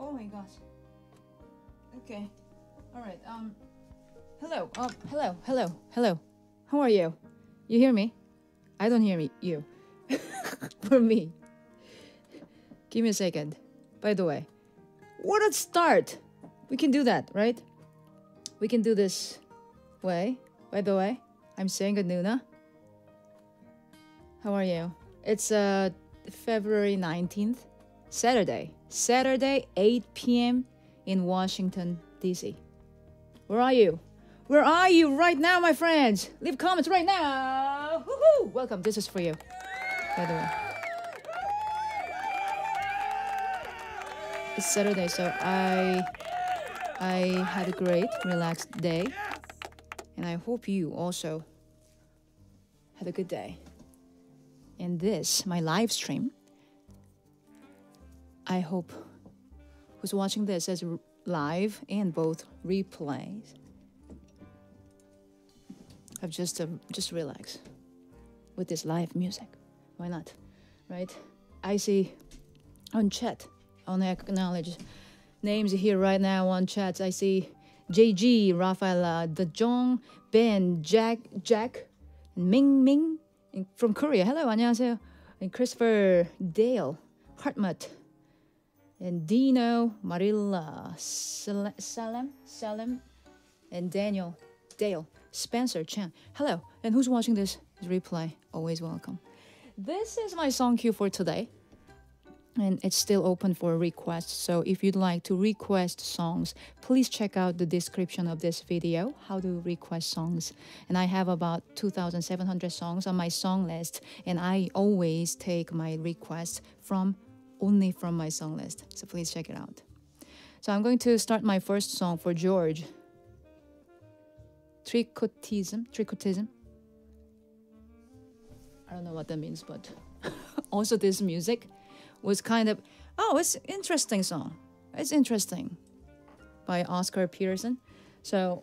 Oh my gosh. Okay. All right. Um. Hello. Um. Hello. Hello. Hello. How are you? You hear me? I don't hear me. You. For me. Give me a second. By the way, what a start! We can do that, right? We can do this way. By the way, I'm saying good Noona. How are you? It's uh February 19th, Saturday. Saturday, 8 p.m. in Washington, D.C. Where are you? Where are you right now, my friends? Leave comments right now. Woohoo! Welcome. This is for you. By the way. It's Saturday, so I I had a great, relaxed day. And I hope you also had a good day. And this, my live stream, I hope who's watching this as r- live and both replays have just um, just relax with this live music. Why not? Right? I see on chat, on acknowledge names here right now on chat. I see JG, Rafaela, Dejong, Ben, Jack, Jack, Ming Ming and from Korea. Hello, 안녕하세요. And Christopher, Dale, Hartmut, and Dino, Marilla, Sal- Salem, Salem, and Daniel, Dale, Spencer, Chan. Hello, and who's watching this replay? Always welcome. This is my song cue for today and it's still open for requests. So if you'd like to request songs, please check out the description of this video, how to request songs. And I have about 2,700 songs on my song list, and I always take my requests from only from my song list. So please check it out. So I'm going to start my first song for George. Tricotism, tricotism. I don't know what that means, but also this music was kind of oh it's interesting song it's interesting by oscar peterson so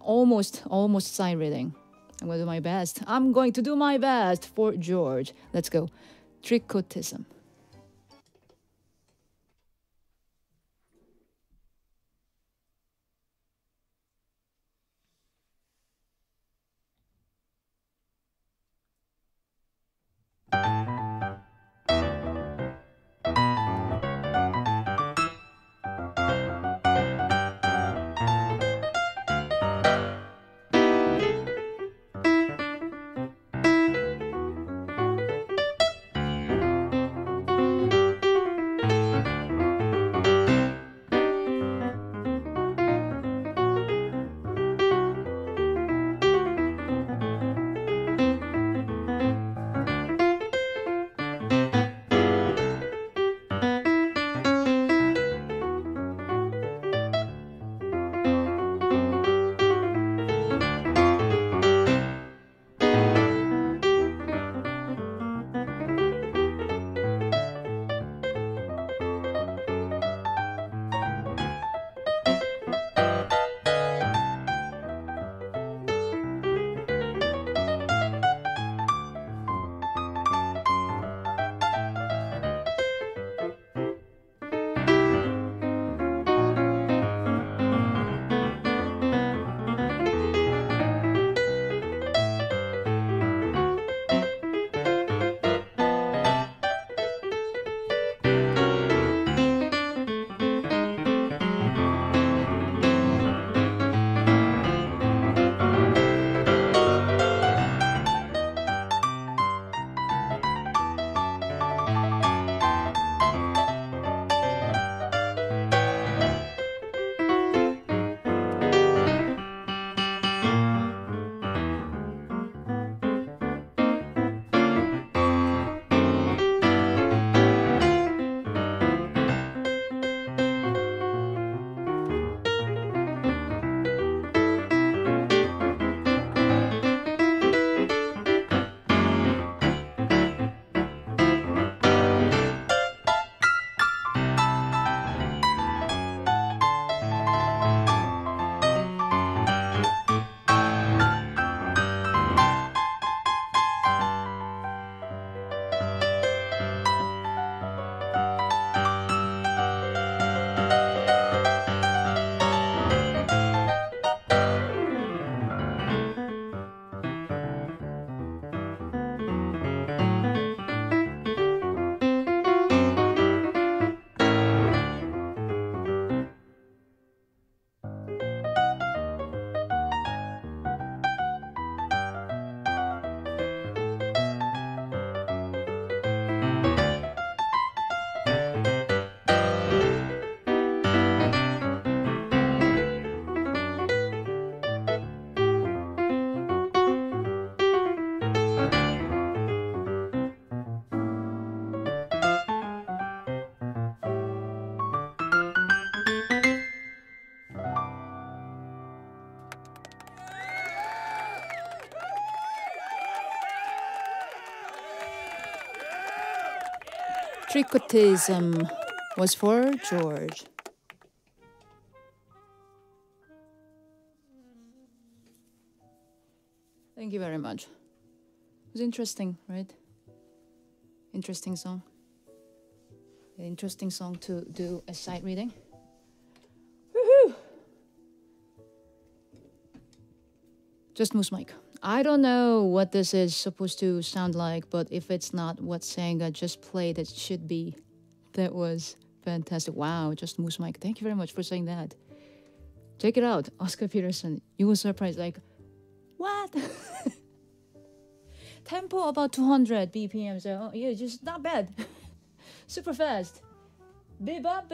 almost almost side reading i'm going to do my best i'm going to do my best for george let's go tricotism Tricotism was for George. Thank you very much. It was interesting, right? Interesting song. Interesting song to do a sight reading. Woohoo! Just moose mic. I don't know what this is supposed to sound like, but if it's not what Sangah just played, it should be. That was fantastic. Wow, just moose mic. Thank you very much for saying that. Check it out, Oscar Peterson. You were surprised, like, what? Tempo about 200 BPM, so yeah, just not bad. Super fast. Bebop.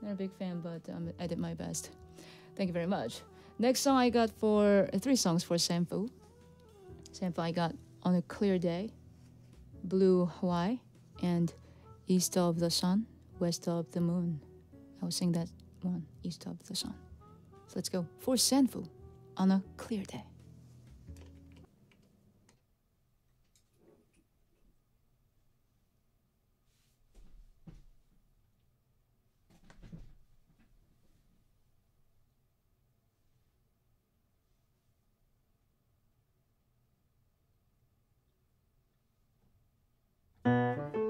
Not a big fan, but um, I did my best. Thank you very much. Next song I got for uh, three songs for Sanfu. Sanfu I got on a clear day, Blue Hawaii, and East of the Sun, West of the Moon. I will sing that one, East of the Sun. So let's go for Sanfu on a clear day. Música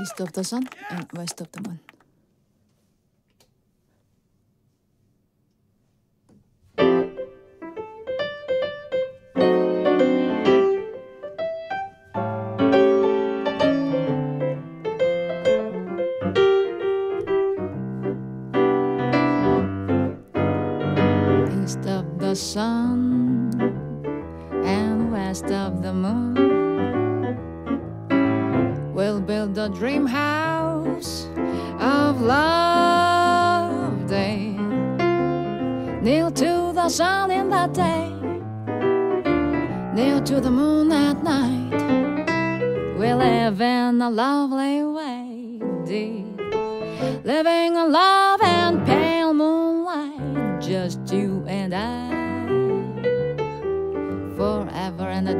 East of the sun? And west of the moon. The sun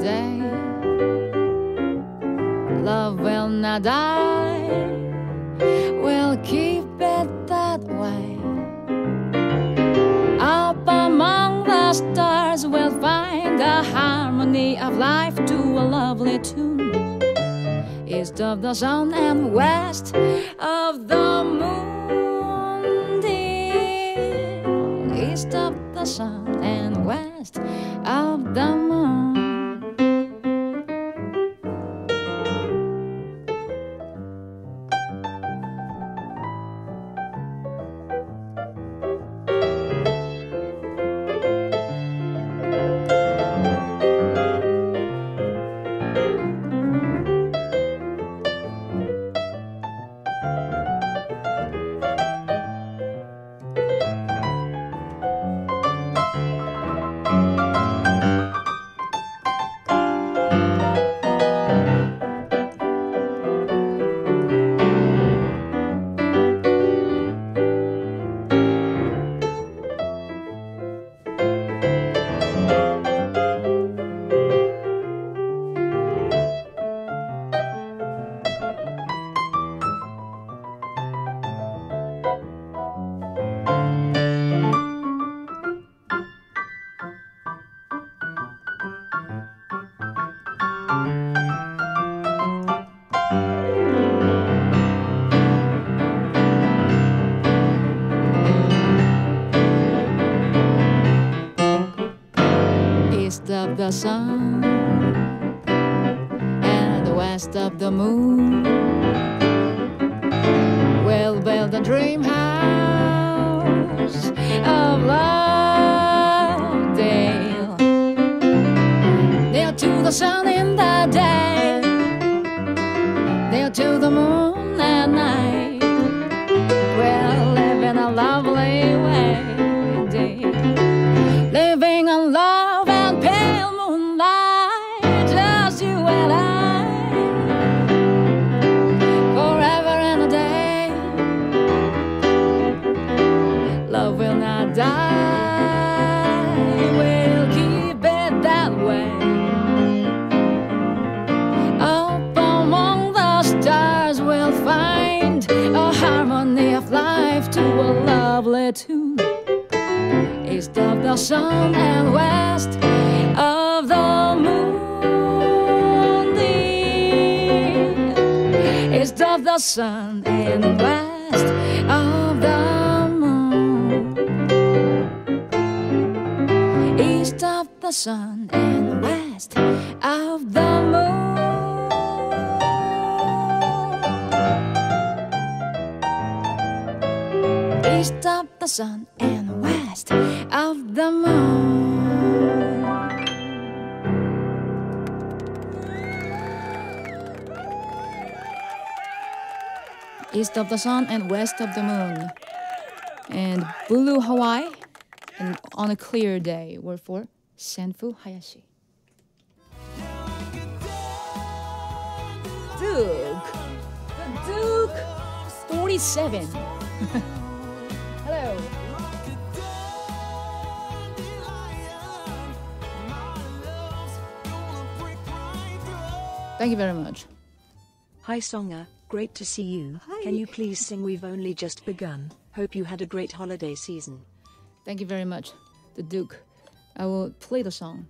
day. Love will not die, we'll keep it that way. Up among the stars, we'll find the harmony of life to a lovely tune east of the sun and west of the moon, dear. East of the sun and west of the sun of the sun and west of the moon. And blue Hawaii and on a clear day were for Senfu Hayashi. Duke. The Duke 47. Hello. Thank you very much. Hi Sangah, great to see you. Hi. Can you please sing We've Only Just Begun? Hope you had a great holiday season. Thank you very much, the Duke. I will play the song.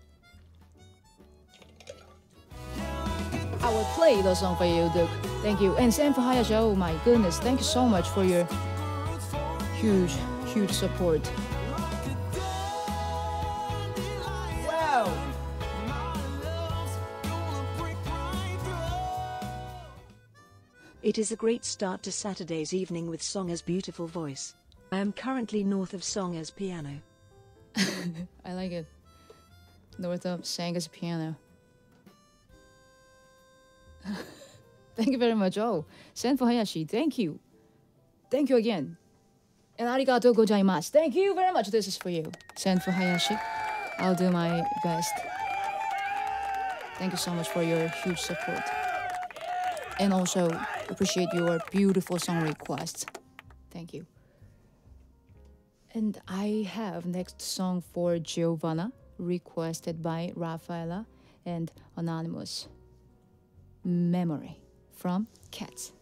I will play the song for you, Duke. Thank you. And Sam for Hayashi, oh my goodness, thank you so much for your huge, huge support. It is a great start to Saturday's evening with Sangah's beautiful voice. I am currently north of Sangah's piano. I like it. North of Sangah's piano. thank you very much. Oh, Senfu Hayashi, thank you. Thank you again. And arigato gozaimasu. Thank you very much. This is for you. Senfu Hayashi. I'll do my best. Thank you so much for your huge support. And also appreciate your beautiful song requests. Thank you. And I have next song for Giovanna, requested by Rafaela and Anonymous. Memory from Cats.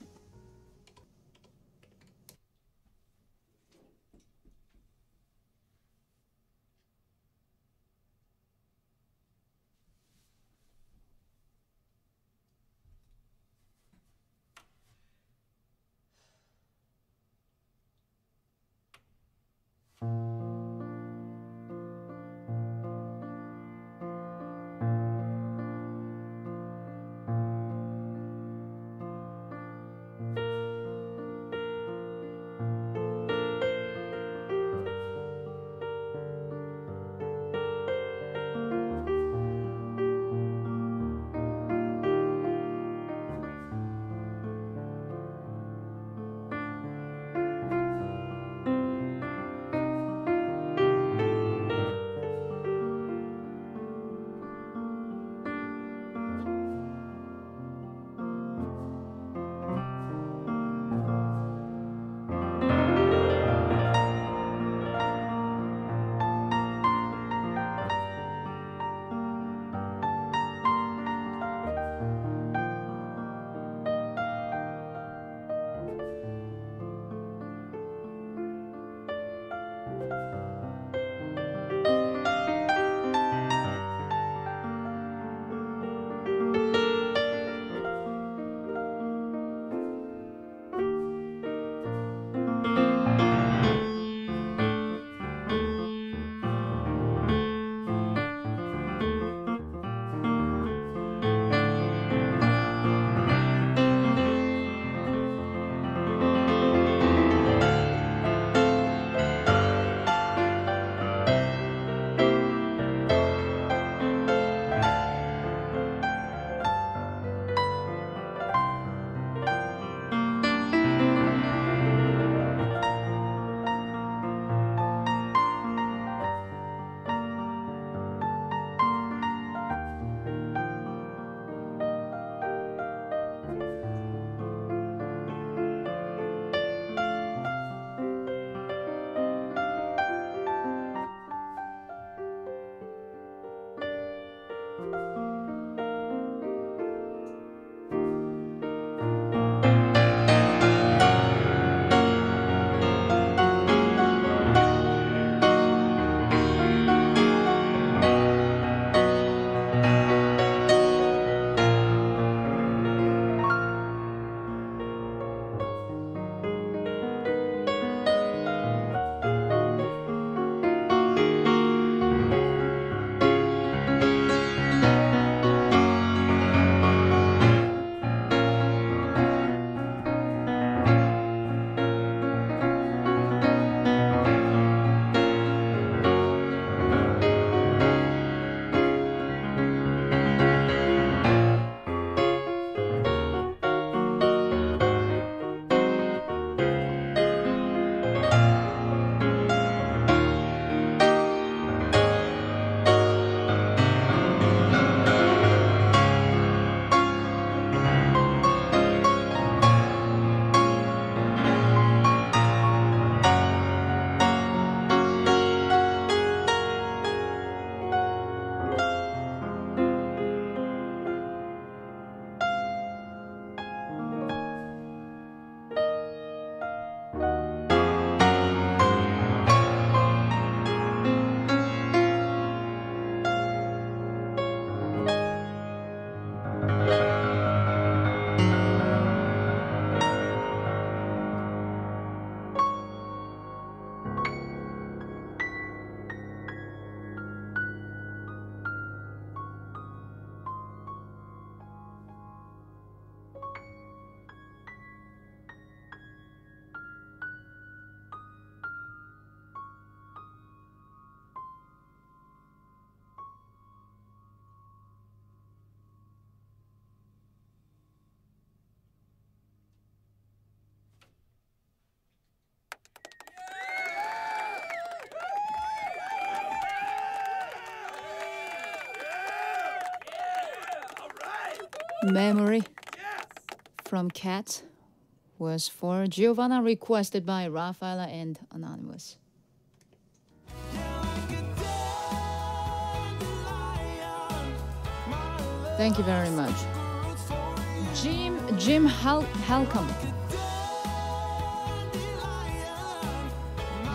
Memory from Cat was for Giovanna, requested by Rafaela and Anonymous. Thank you very much. Jim Jim Hal Halcom.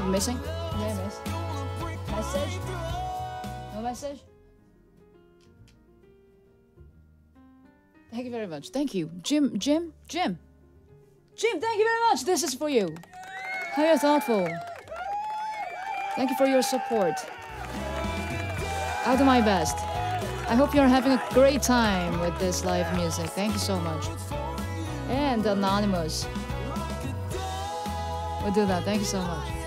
Missing? Yeah, miss. Message? No message? Thank you very much. Thank you. Jim, Jim, Jim. Jim, thank you very much. This is for you. How you thoughtful. Thank you for your support. I'll do my best. I hope you're having a great time with this live music. Thank you so much. And Anonymous. We'll do that. Thank you so much.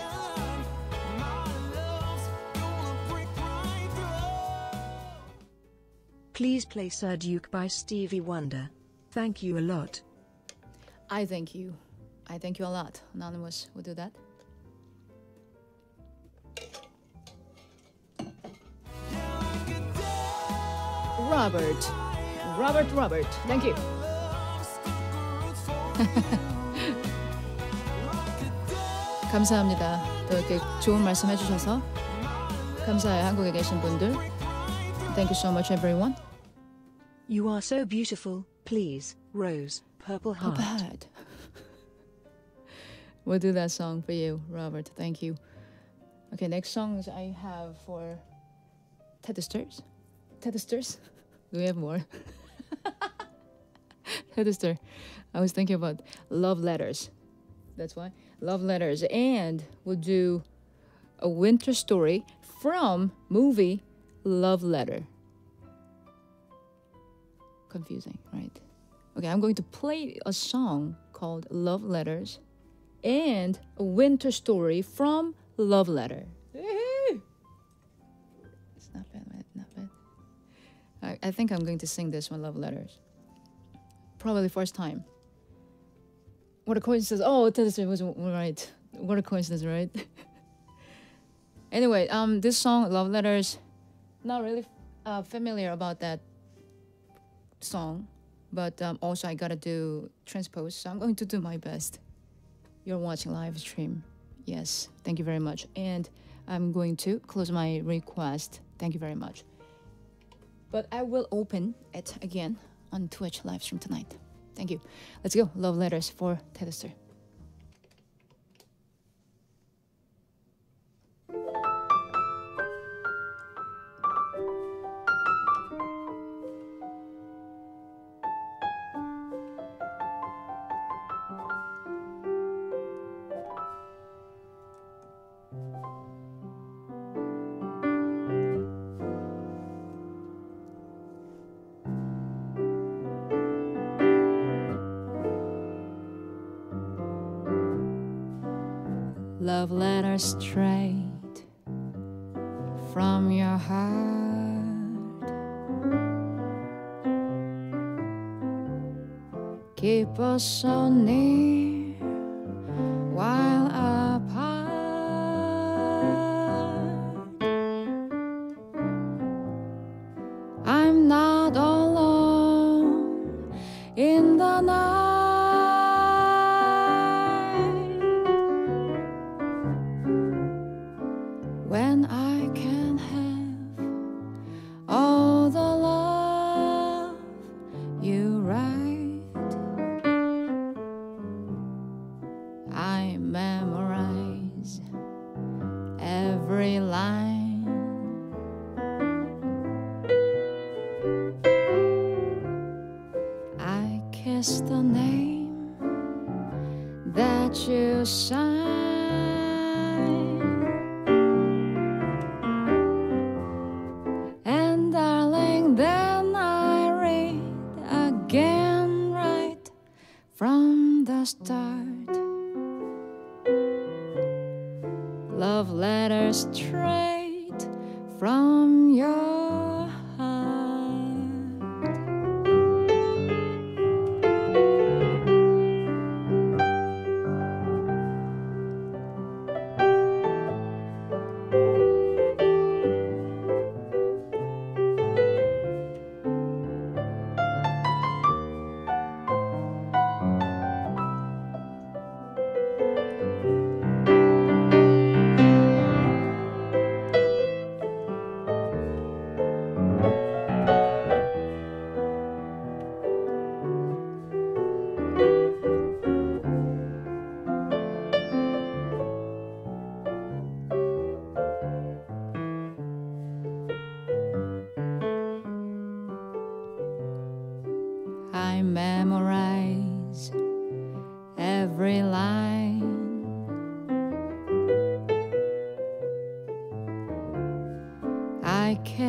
Please play Sir Duke by Stevie Wonder. Thank you a lot. I thank you. I thank you a lot. Anonymous, we'll do that. Robert. Robert, Robert. Thank you. 감사합니다. 또 이렇게 좋은 말씀 해주셔서 감사해요. 한국에 계신 분들. Thank you so much, everyone. You are so beautiful. Please, Rose, Purple How Heart. bad? we'll do that song for you, Robert. Thank you. Okay, next songs I have for Tedesters. Tedesters? Do we have more? Tedester. I was thinking about love letters. That's why. Love letters. And we'll do a winter story from movie Love Letter. Confusing, right? Okay, I'm going to play a song called Love Letters and a winter story from Love Letter. It's not bad, right? Not bad. I, I think I'm going to sing this one, Love Letters. Probably first time. What a coincidence. Oh, this was right. What a coincidence, right? anyway, um, this song, Love Letters, not really uh, familiar about that song but um, also I gotta do transpose, so I'm going to do my best. You're watching live stream, yes. Thank you very much, and I'm going to close my request. Thank you very much. But I will open it again on Twitch live stream tonight. Thank you. Let's go. Love letters for Tedester. Love letters straight from your heart. Keep us so near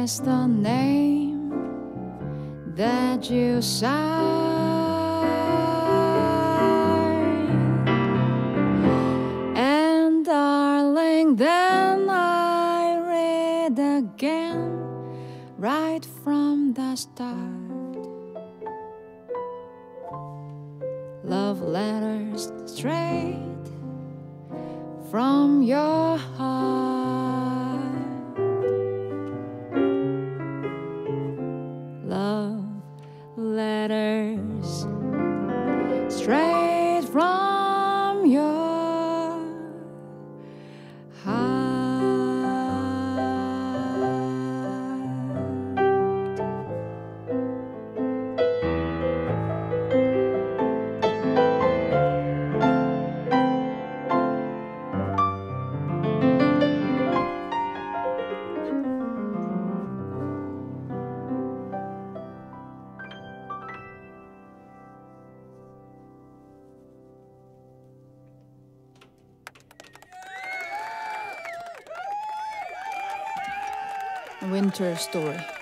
I kiss the name that you sign. Winter story.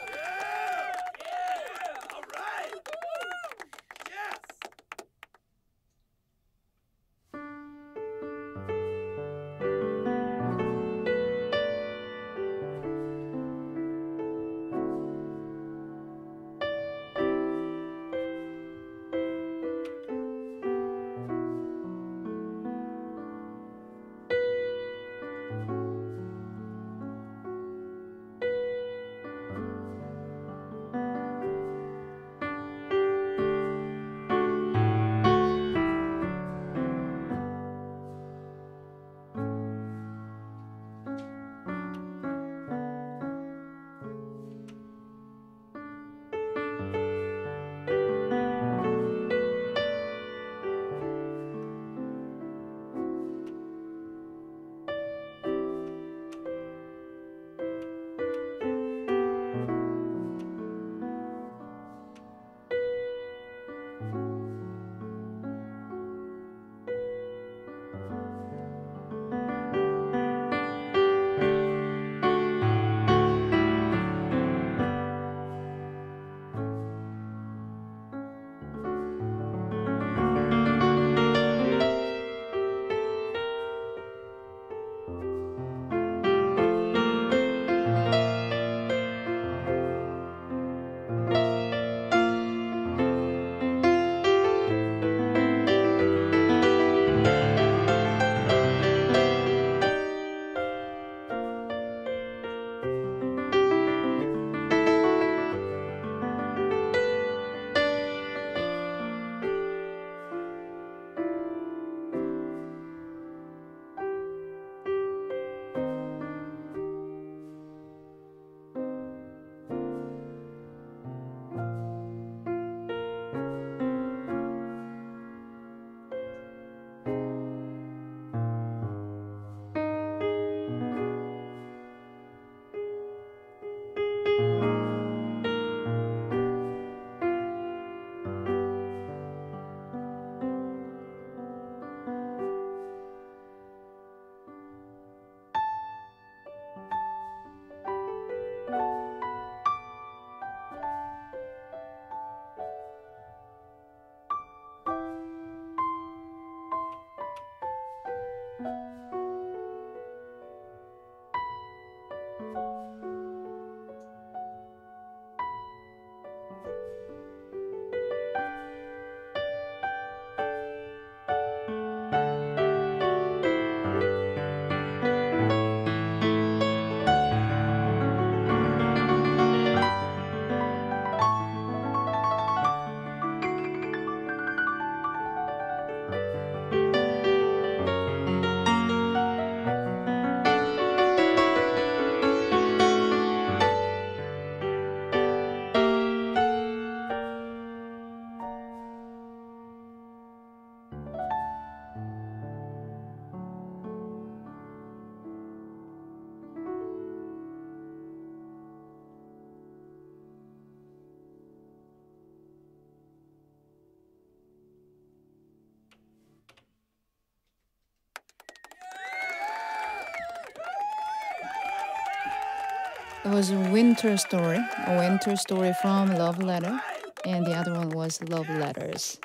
It was a winter story, a winter story from Love Letter, and the other one was Love Letters.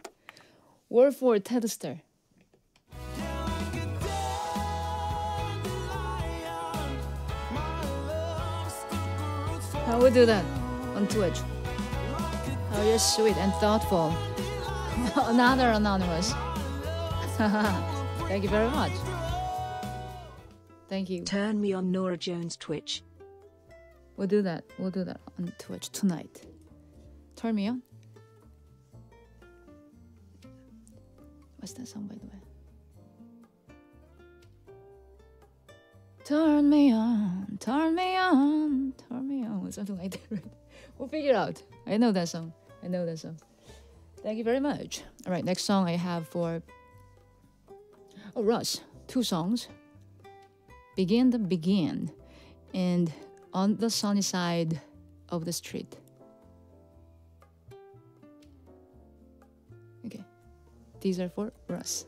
Word for Tedster. How we do that on Twitch? How you're sweet and thoughtful. Another anonymous. Thank you very much. Thank you. Turn me on Norah Jones Twitch. We'll do that. We'll do that on Twitch tonight. Turn me on. What's that song, by the way? Turn me on, turn me on, turn me on, something like that. we'll figure it out. I know that song. I know that song. Thank you very much. All right, next song I have for oh Russ, two songs. Begin the begin, and on the sunny side of the street. Okay, these are for Russ.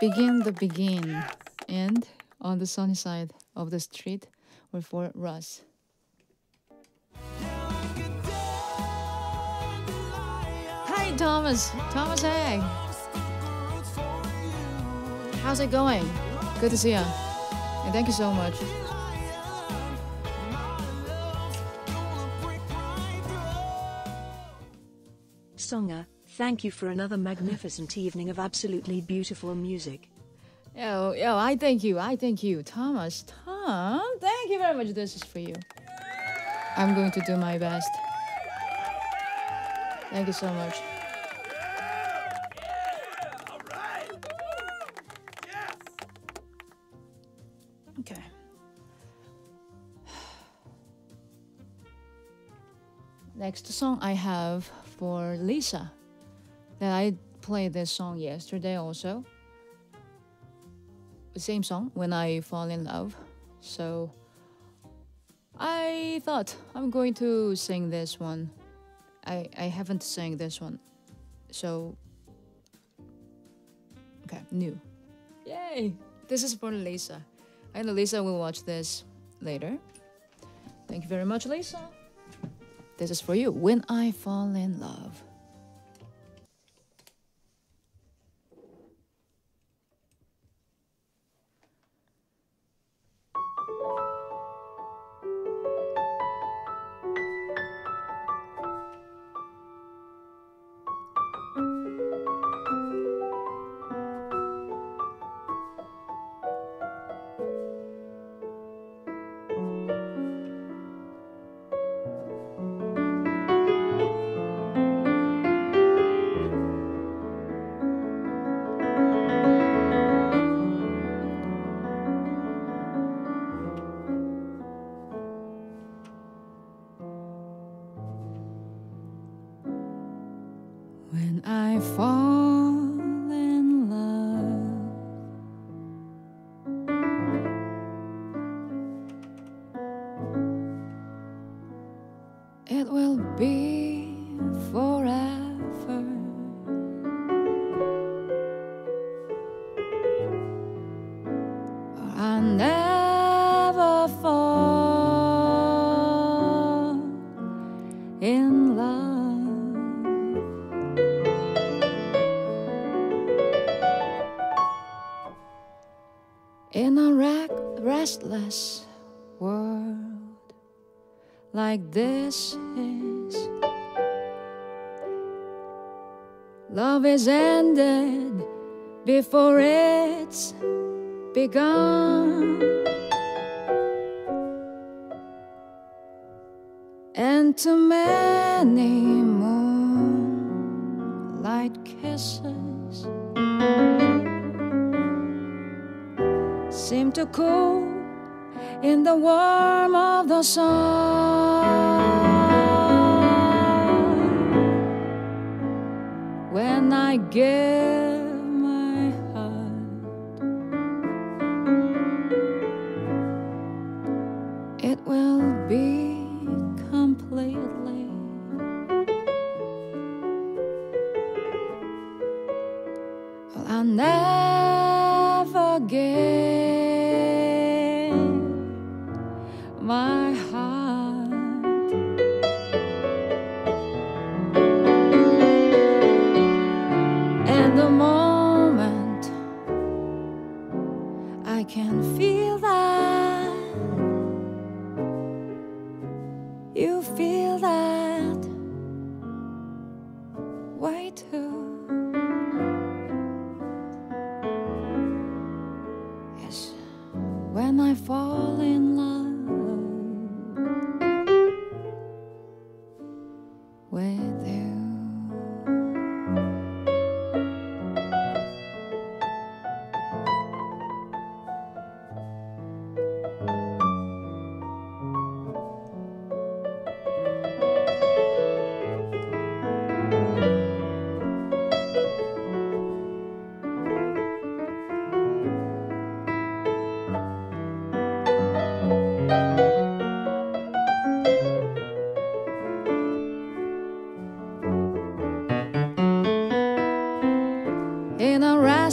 Begin the begin and on the sunny side of the street or for Russ. Hi Thomas, Thomas hey. How's it going? Good to see you. And thank you so much. Sangah, thank you for another magnificent evening of absolutely beautiful music. Yo, yo, I thank you. I thank you. Thomas, Tom, thank you very much. This is for you. I'm going to do my best. Thank you so much. Okay. Next song I have for Lisa. That I played this song yesterday also. The same song, When I Fall in Love. So I thought I'm going to sing this one. I, I haven't sang this one. So okay, new. Yay! This is for Lisa. I know Lisa will watch this later. Thank you very much, Lisa. This is for you. When I fall in love.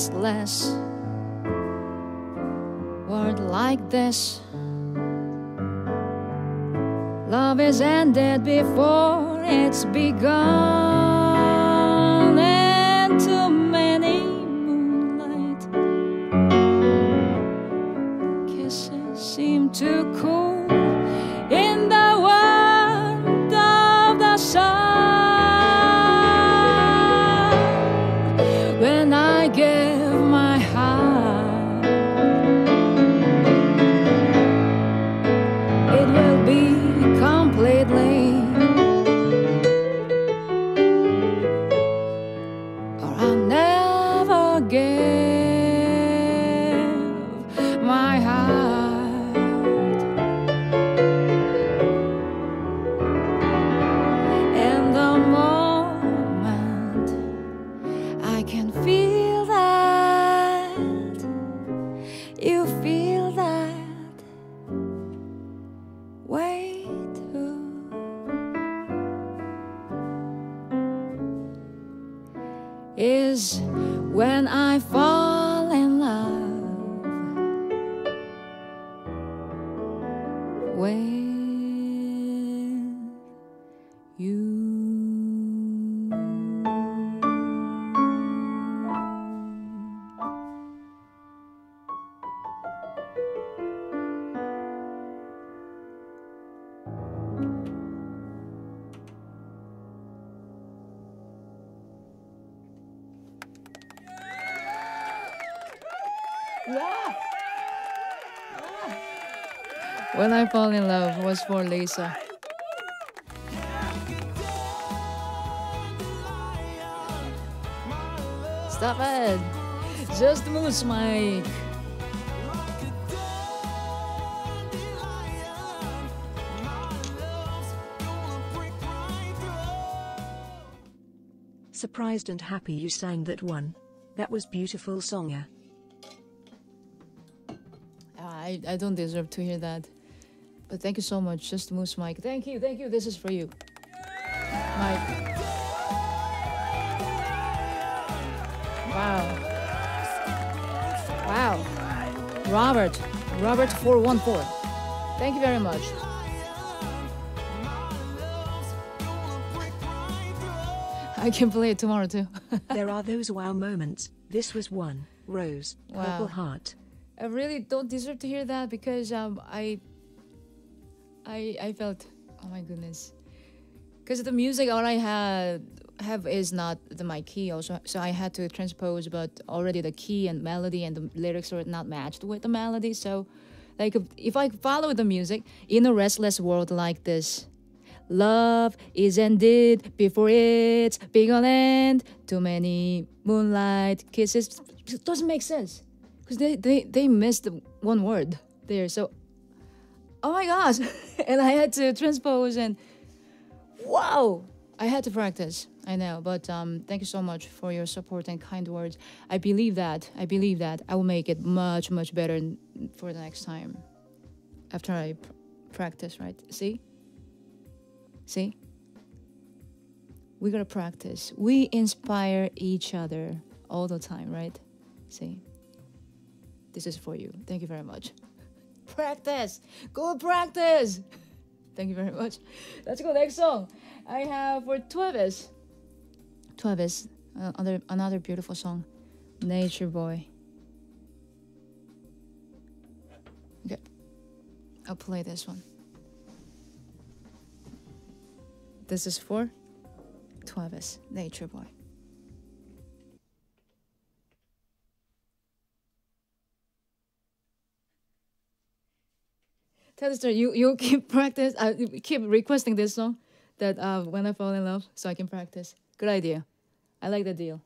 restless world like this. Love is ended before it's begun. Fall in Love was for Lisa. Stop it. Just moose, Mike. Surprised and happy you sang that one. That was beautiful Sonia. I, I don't deserve to hear that. But thank you so much. Just moose, Mike. Thank you, thank you. This is for you. Mike. Wow. Wow. Robert. Robert 414. Thank you very much. I can play it tomorrow too. there are those wow moments. This was one. Rose. Purple heart. I really don't deserve to hear that because um I I I felt oh my goodness. Because the music all I had have is not the my key also. So I had to transpose but already the key and melody and the lyrics are not matched with the melody. So like if, if I follow the music in a restless world like this Love is ended before it's begun and too many moonlight kisses. It doesn't make sense. Because they, they they missed one word there. So oh my gosh. And i had to transpose and wow. I had to practice i know but um thank you so much for your support and kind words. I believe that i believe that i will make it much much better for the next time after i pr- practice right? See? See? We gotta practice. We inspire each other all the time right? See? This is for you. Thank you very much. Practice. Good practice. Thank you very much. Let's go next song. I have for Travis. Travis, uh, another another beautiful song, Nature Boy. Okay, I'll play this one. This is for Travis, Nature Boy. Tell the story. You you keep practice. Uh, keep requesting this song, that uh, when I fall in love, so I can practice. Good idea. I like the deal.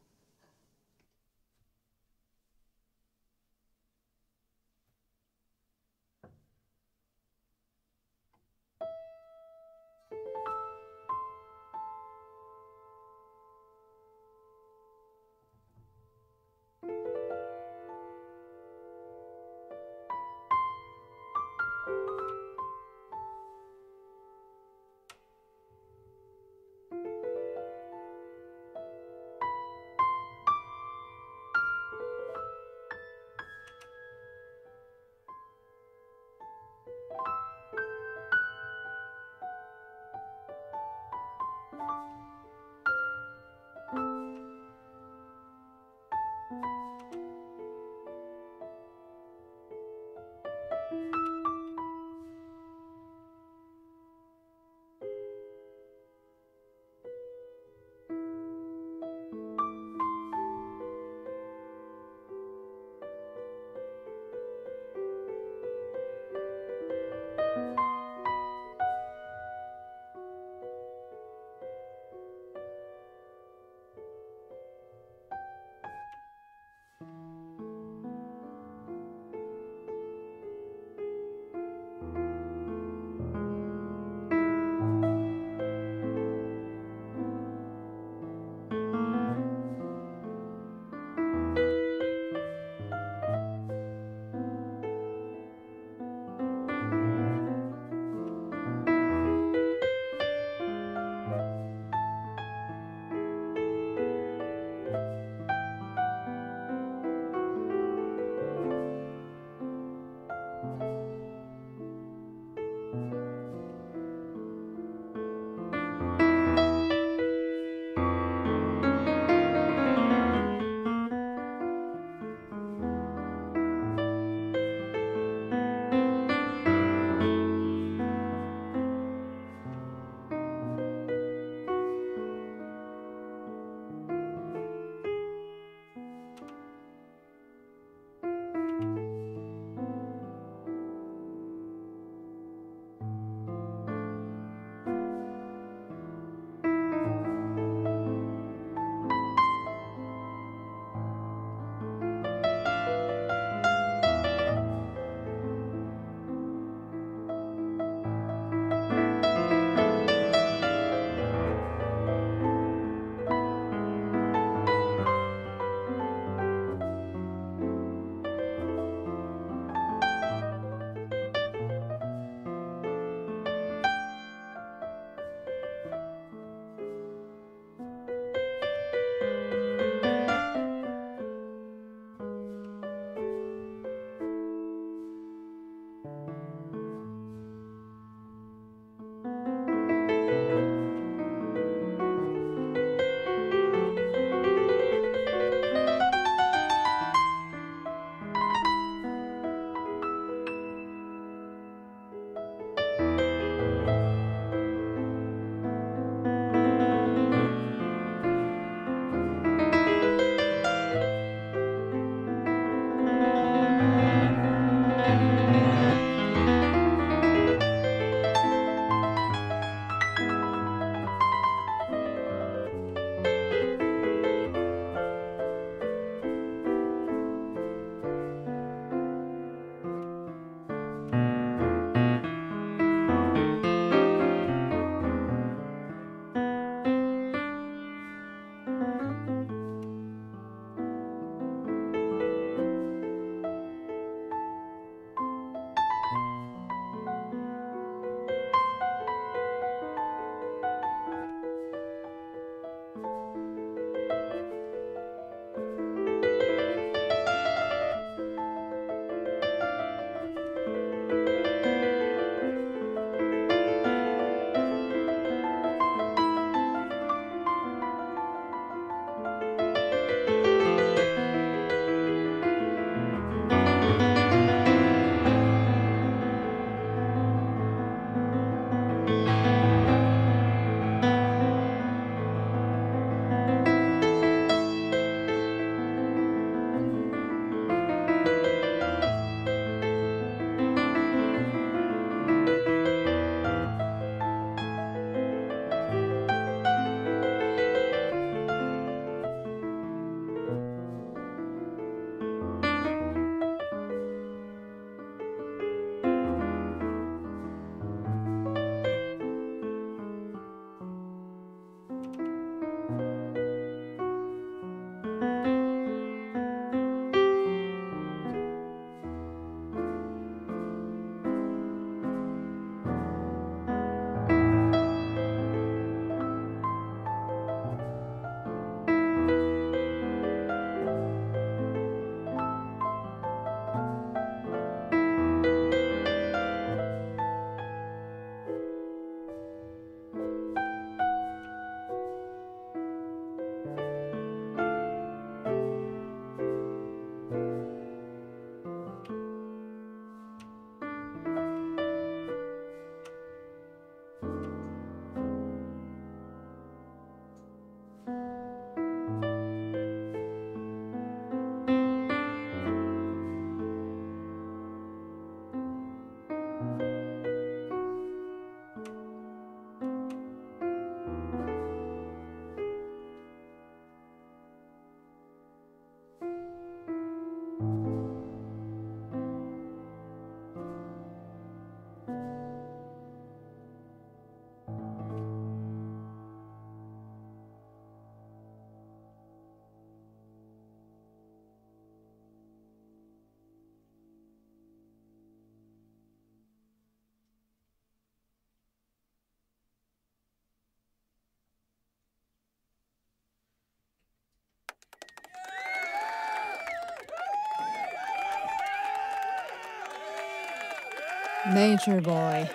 Nature Boy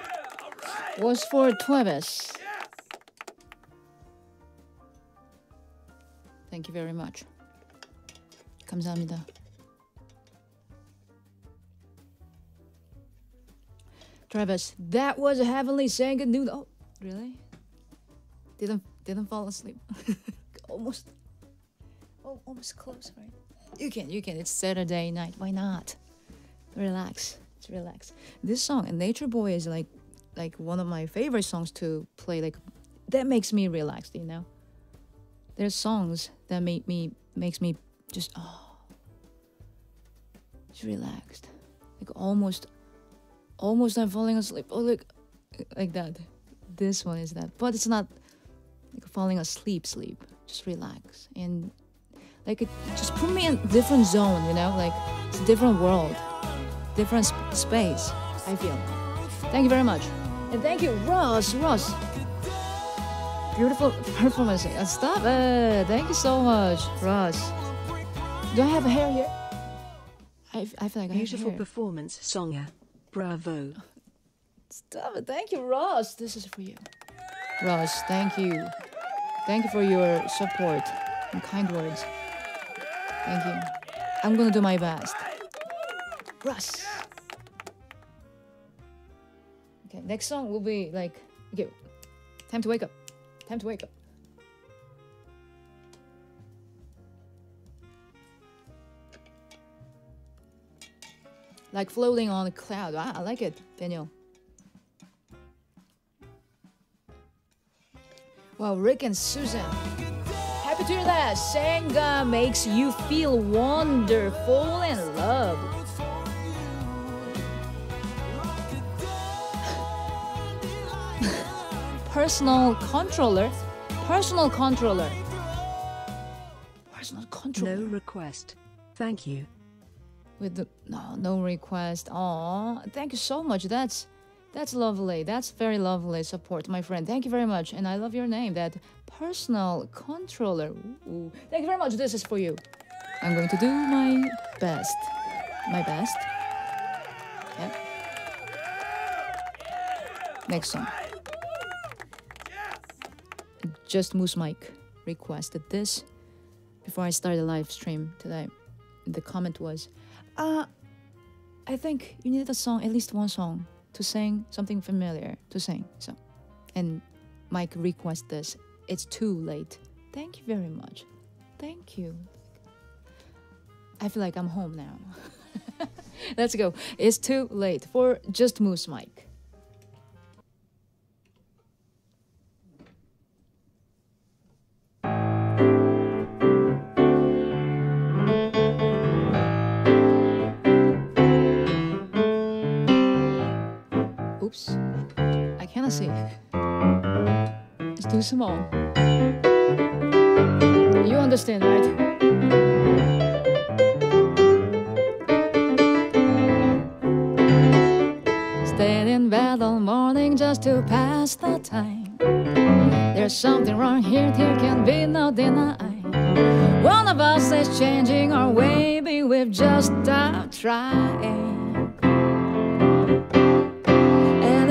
was for Travis. Thank you very much. 감사합니다. Travis, that was a heavenly saying good news. Oh, really? Didn't didn't fall asleep. almost. Oh, almost close, right? You can, you can. It's Saturday night. Why not? Relax. It's relax. This song, and Nature Boy, is like, like one of my favorite songs to play. Like, that makes me relaxed. You know. There's songs that make me makes me just oh, just relaxed. Like almost, almost I'm falling asleep. Oh, look, like that. This one is that, but it's not like falling asleep. Sleep. Just relax and like it just put me in a different zone. You know, like it's a different world, different sp- space. I feel. Thank you very much, and thank you, Ross. Ross. Beautiful performance. Stop it. Thank you so much, Ross. Do I have hair here? I, I feel like I Beautiful performance, Sonia. Bravo. Stop it. Thank you, Ross. This is for you. Ross, thank you. Thank you for your support and kind words. Thank you. I'm gonna do my best. Ross. Okay, next song will be like, okay, time to wake up. Time to wake up. Like floating on a cloud. Ah, I like it, Daniel. Wow, Rick and Susan. Happy to hear that. Sangah makes you feel wonderful and loved. Personal controller. Personal controller. Personal controller. No request. Thank you. with the no no request oh thank you so much that's that's lovely that's very lovely support my friend thank you very much and i love your name that personal controller Ooh. thank you very much this is for you i'm going to do my best my best yeah next song just moose mike requested this before i started the live stream today the comment was uh, I think you needed a song, at least one song, to sing something familiar to sing. So, and Mike request this. It's too late. Thank you very much. Thank you. I feel like I'm home now. Let's go. It's too late for just Moose Mike. Oops. I cannot see. It's too small. You understand, right? Staying in bed all morning just to pass the time. There's something wrong here, there can be no denying. One of us is changing our way, we've just stopped trying.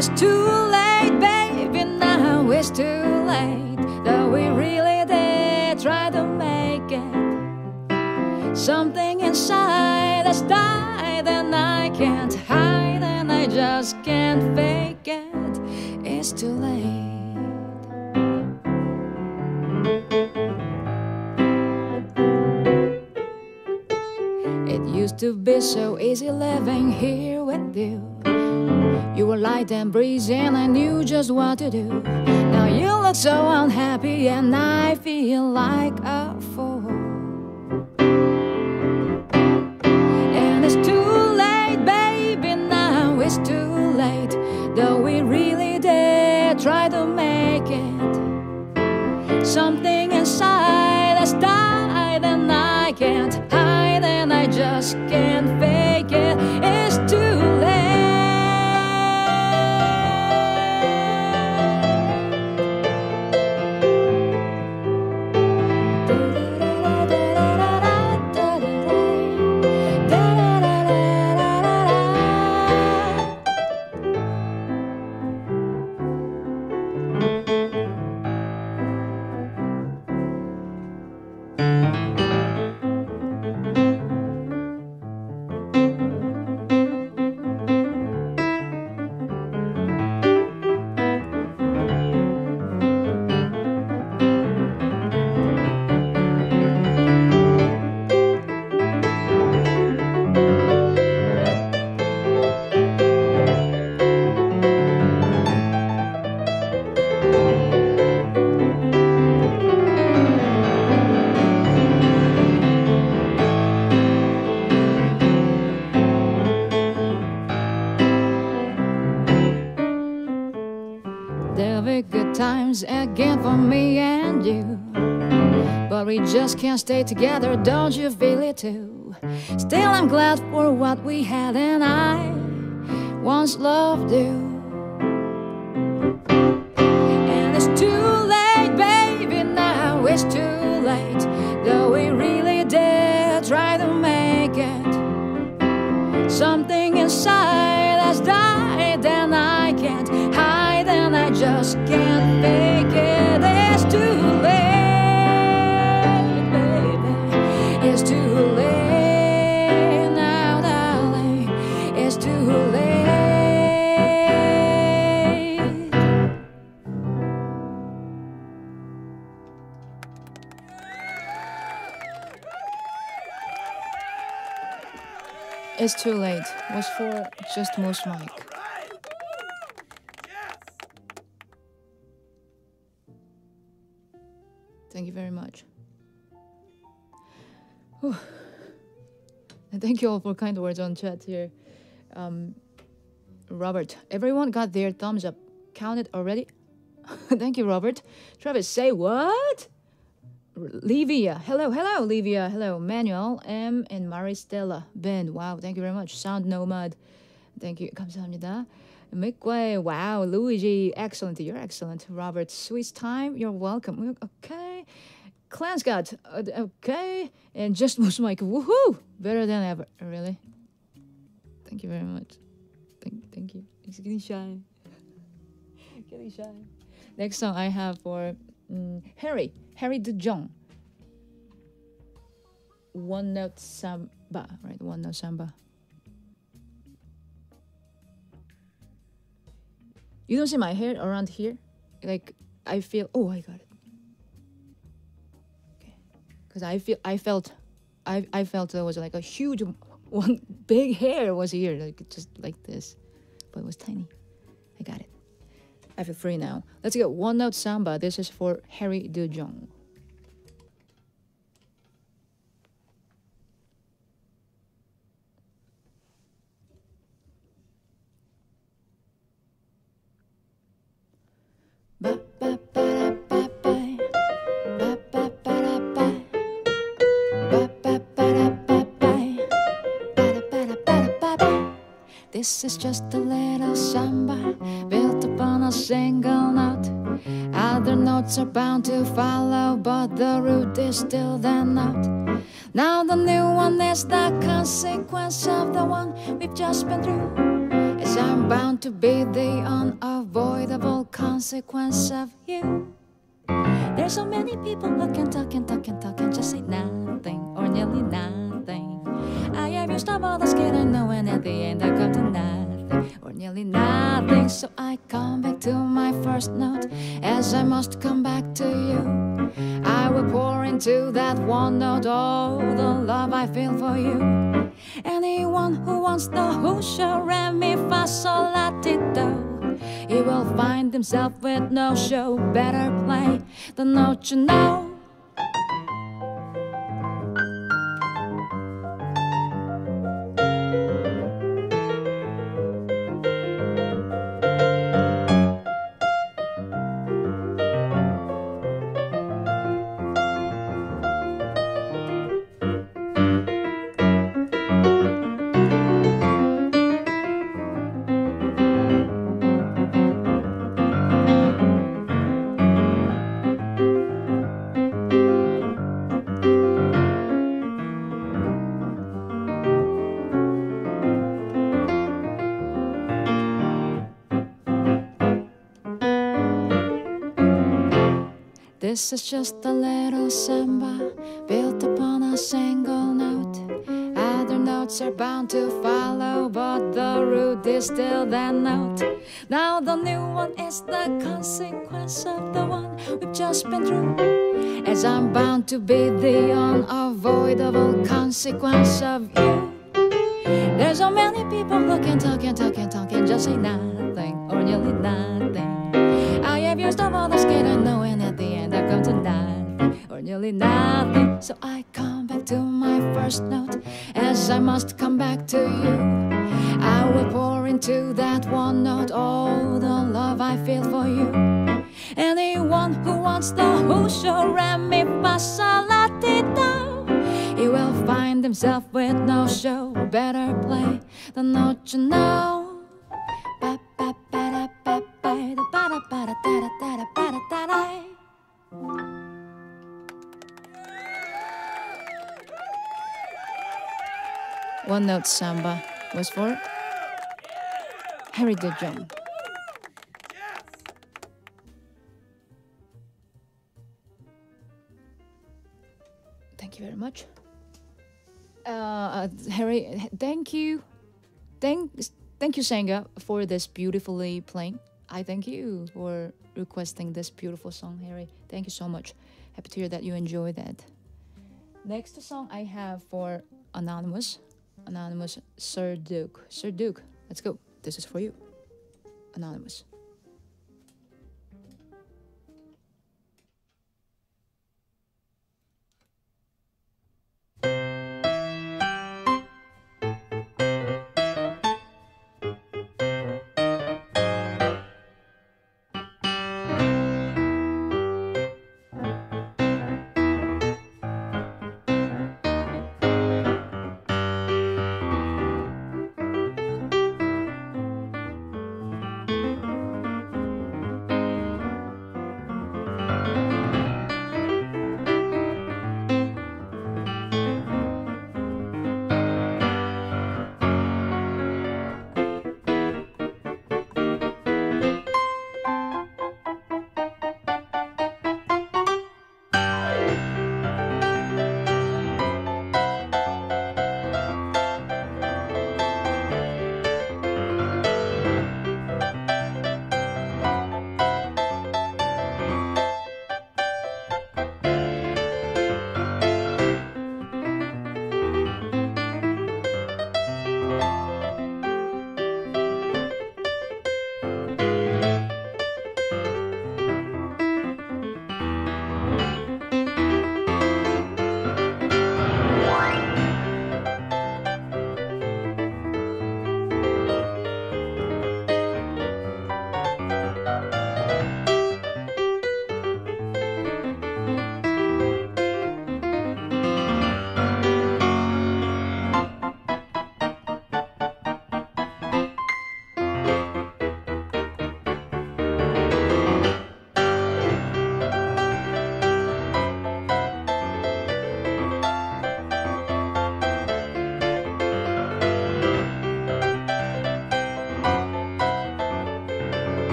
It's too late, baby, now it's too late. Though we really did try to make it. Something inside us died, and I can't hide, and I just can't fake it. It's too late. It used to be so easy living here with you. You were light and breezy, and I knew just what to do. Now you look so unhappy, and I feel like a fool. And it's too late, baby, now it's too late. Though we really did try to make it. Something just can't stay together, don't you feel it too? Still, I'm glad for what we had, and I once loved you. It's too late. Was for just Moose Mike. Thank you very much. And thank you all for kind words on chat here. Um, Robert, everyone got their thumbs up counted already? thank you, Robert. Travis, say what? Livia, hello, hello, Livia, hello, Manuel, M, and Maristella, Ben, wow, thank you very much. Sound Nomad, thank you, 감사합니다. Midway, wow, Luigi, excellent, you're excellent. Robert, Swiss time, you're welcome. Okay, Clanscott, uh, okay, and just was Mike, woohoo, better than ever, really. Thank you very much. Thank, thank you. It's getting shy. getting shy. Next song I have for mm, Harry, Harry De Jong. One note samba, right? One note samba. You don't see my hair around here? Like I feel. Oh, I got it. Okay, because I feel I felt, I I felt there was like a huge one big hair was here, like just like this, but it was tiny. I got it. I feel free now. Let's get one note samba. This is for Harry De Jong. Ba, ba, ba, da, ba, ba. Ba, ba, ba, da, ba. Ba, ba, ba, da, ba, ba. Ba, da, ba, da, ba, da, ba, ba. This is just a little samba built a single note. Other notes are bound to follow, but the root is still the note. Now the new one is the consequence of the one we've just been through. As I'm bound to be the unavoidable consequence of you. There's so many people who can talk and talk and talk and just say nothing or nearly nothing. I have used up all the skill I know, and at the end I come to nothing nearly nothing. So I come back to my first note as I must come back to you. I will pour into that one note all the love I feel for you. Anyone who wants the who shall re mi fa. He will find himself with no show. Better play the note you know. This is just a little samba built upon a single note. Other notes are bound to follow, but the root is still that note. Now the new one is the consequence of the one we've just been through. As I'm bound to be the unavoidable consequence of you. There's so many people who can talk and talk and talk and just say nothing or nearly nothing. I have used up all the skin I know, come to nothing or nearly nothing. So I come back to my first note as I must come back to you. I will pour into that one note all the love I feel for you. Anyone who wants the who la ti he will find himself with no show. Better play the note you know. One Note Samba was for Harry De. Thank you very much. Uh, uh, Harry, thank you. Thank, thank you, Sangah, for this beautifully playing. I thank you for requesting this beautiful song, Harry. Thank you so much. Happy to hear that you enjoy that. Next song I have for Anonymous. Anonymous Sir Duke. Sir Duke, let's go. This is for you. Anonymous.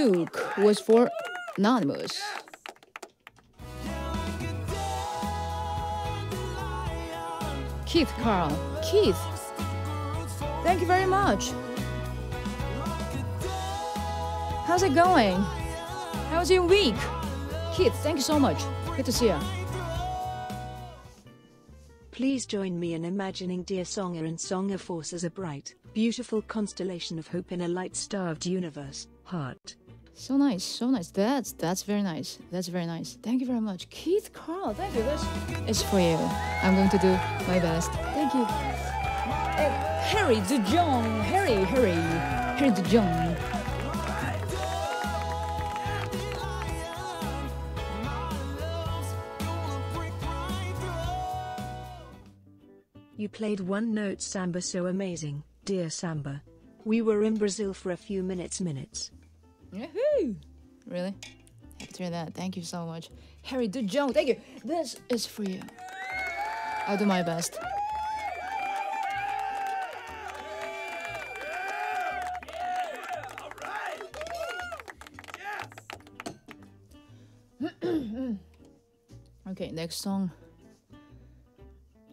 Was for Anonymous. Keith Carl. Keith, thank you very much. How's it going? How's your week? Keith, thank you so much. Good to see you. Please join me in imagining dear Sangah and Sangah Force as a bright, beautiful constellation of hope in a light-starved universe. Heart. So nice, so nice. That's that's very nice. That's very nice. Thank you very much, Keith Carl. Thank you. Is for you. I'm going to do my best. Thank you. Uh, Harry De Jong. Harry, Harry, Harry De Jong. You played one note samba so amazing, dear samba. We were in Brazil for a few minutes minutes. Yahoo! Really? Happy to hear that. Thank you so much. Harry De Jong, thank you. This is for you. I'll do my best. okay, next song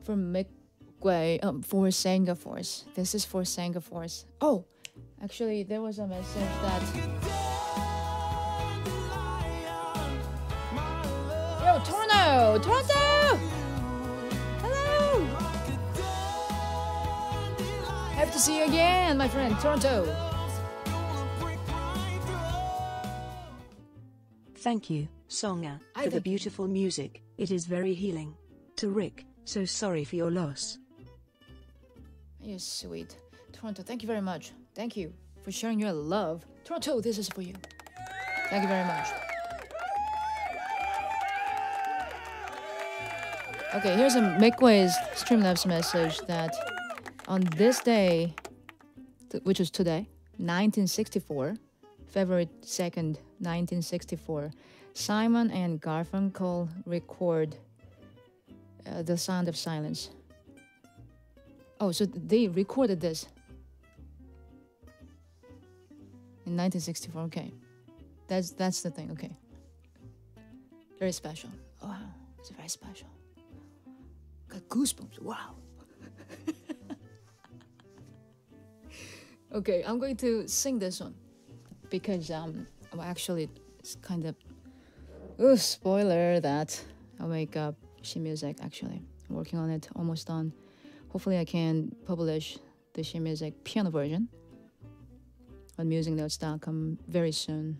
from Migway um, for Sangah Force. This is for Sangah Force. Oh, actually, there was a message that. Yo, Toronto! Toronto! Hello! Happy to see you again, my friend, Toronto. Thank you, Sangah, I for the beautiful music. It is very healing. To Rick, so sorry for your loss. You're sweet. Toronto, thank you very much. Thank you for sharing your love. Toronto, this is for you. Thank you very much. Okay, here's a Mikways Streamlabs message that on this day, which is today, 1964, February 2nd, 1964, Simon and Garfunkel record uh, The Sound of Silence. Oh, so they recorded this in 1964. Okay, that's that's the thing. Okay, very special. Wow, it's very special. Got goosebumps. Wow. okay, I'm going to sing this one because um, well, actually, it's kind of ooh, spoiler that I'll make up sheet music. Actually, I'm working on it, almost done. Hopefully, I can publish the sheet music piano version on musicnotes.com very soon.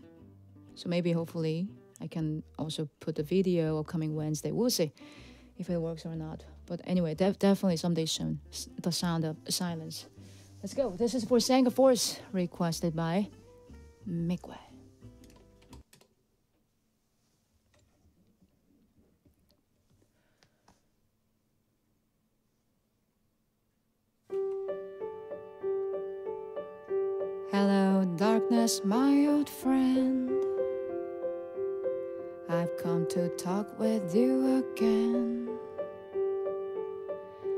So maybe, hopefully, I can also put the video upcoming Wednesday. We'll see if it works or not. But anyway, def- definitely someday soon. S- The sound of silence. Let's go. This is for Sangah Force, requested by Mikwe. Hello, darkness, my old friend. I've come to talk with you again.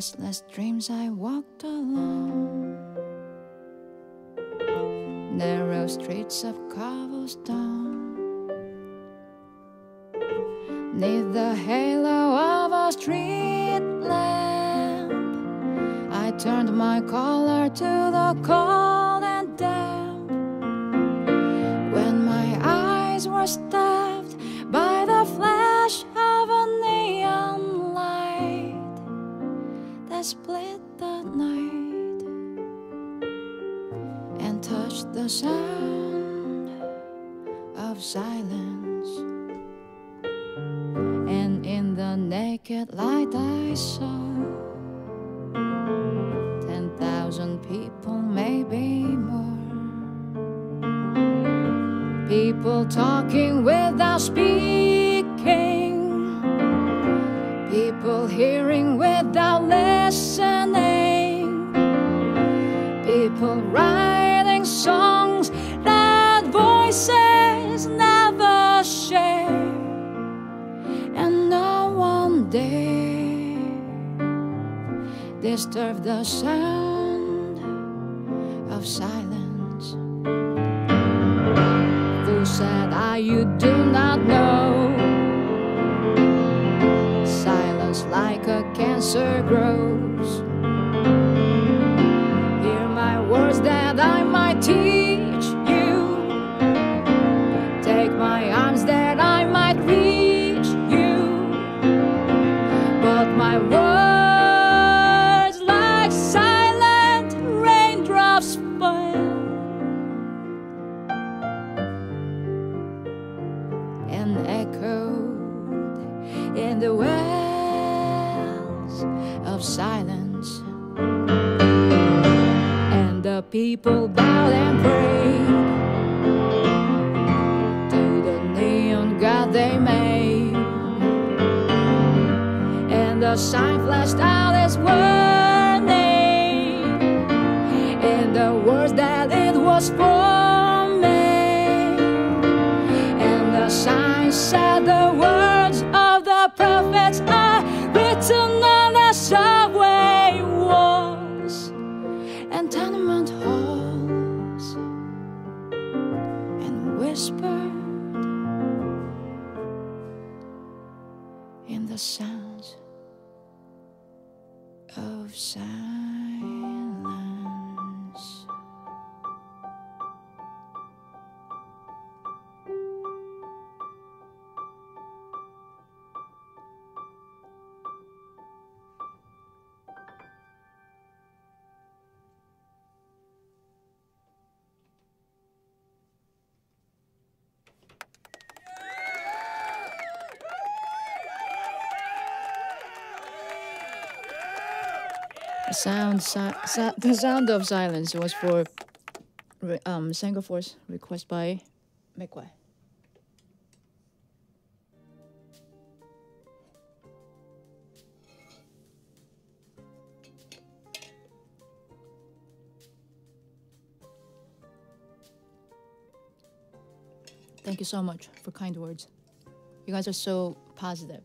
Restless dreams, I walked along narrow streets of cobblestone. Neath the halo of a street lamp, I turned my collar to the cold and damp. When my eyes were stabbed sound of silence. And in the naked light, I saw ten thousand people, maybe more. People talking disturb the sound in The sound, si- si- the sound of silence was for um, Sangofor's request by Mekwe. Thank you so much for kind words. You guys are so positive.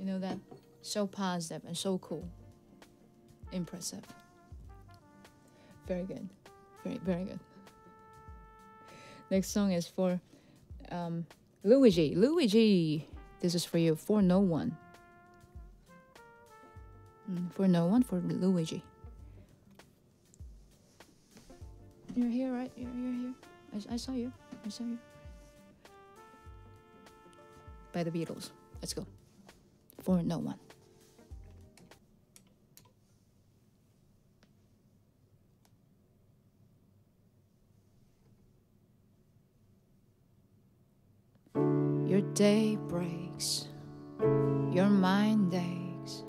You know that? So positive and so cool. Impressive. Very good. Very, very good. Next song is for um, Luigi. Luigi, this is for you. For no one. Mm, for no one, for Luigi. You're here, right? You're, you're here. I, I saw you. I saw you. By the Beatles. Let's go. For no one. Day breaks, your mind aches.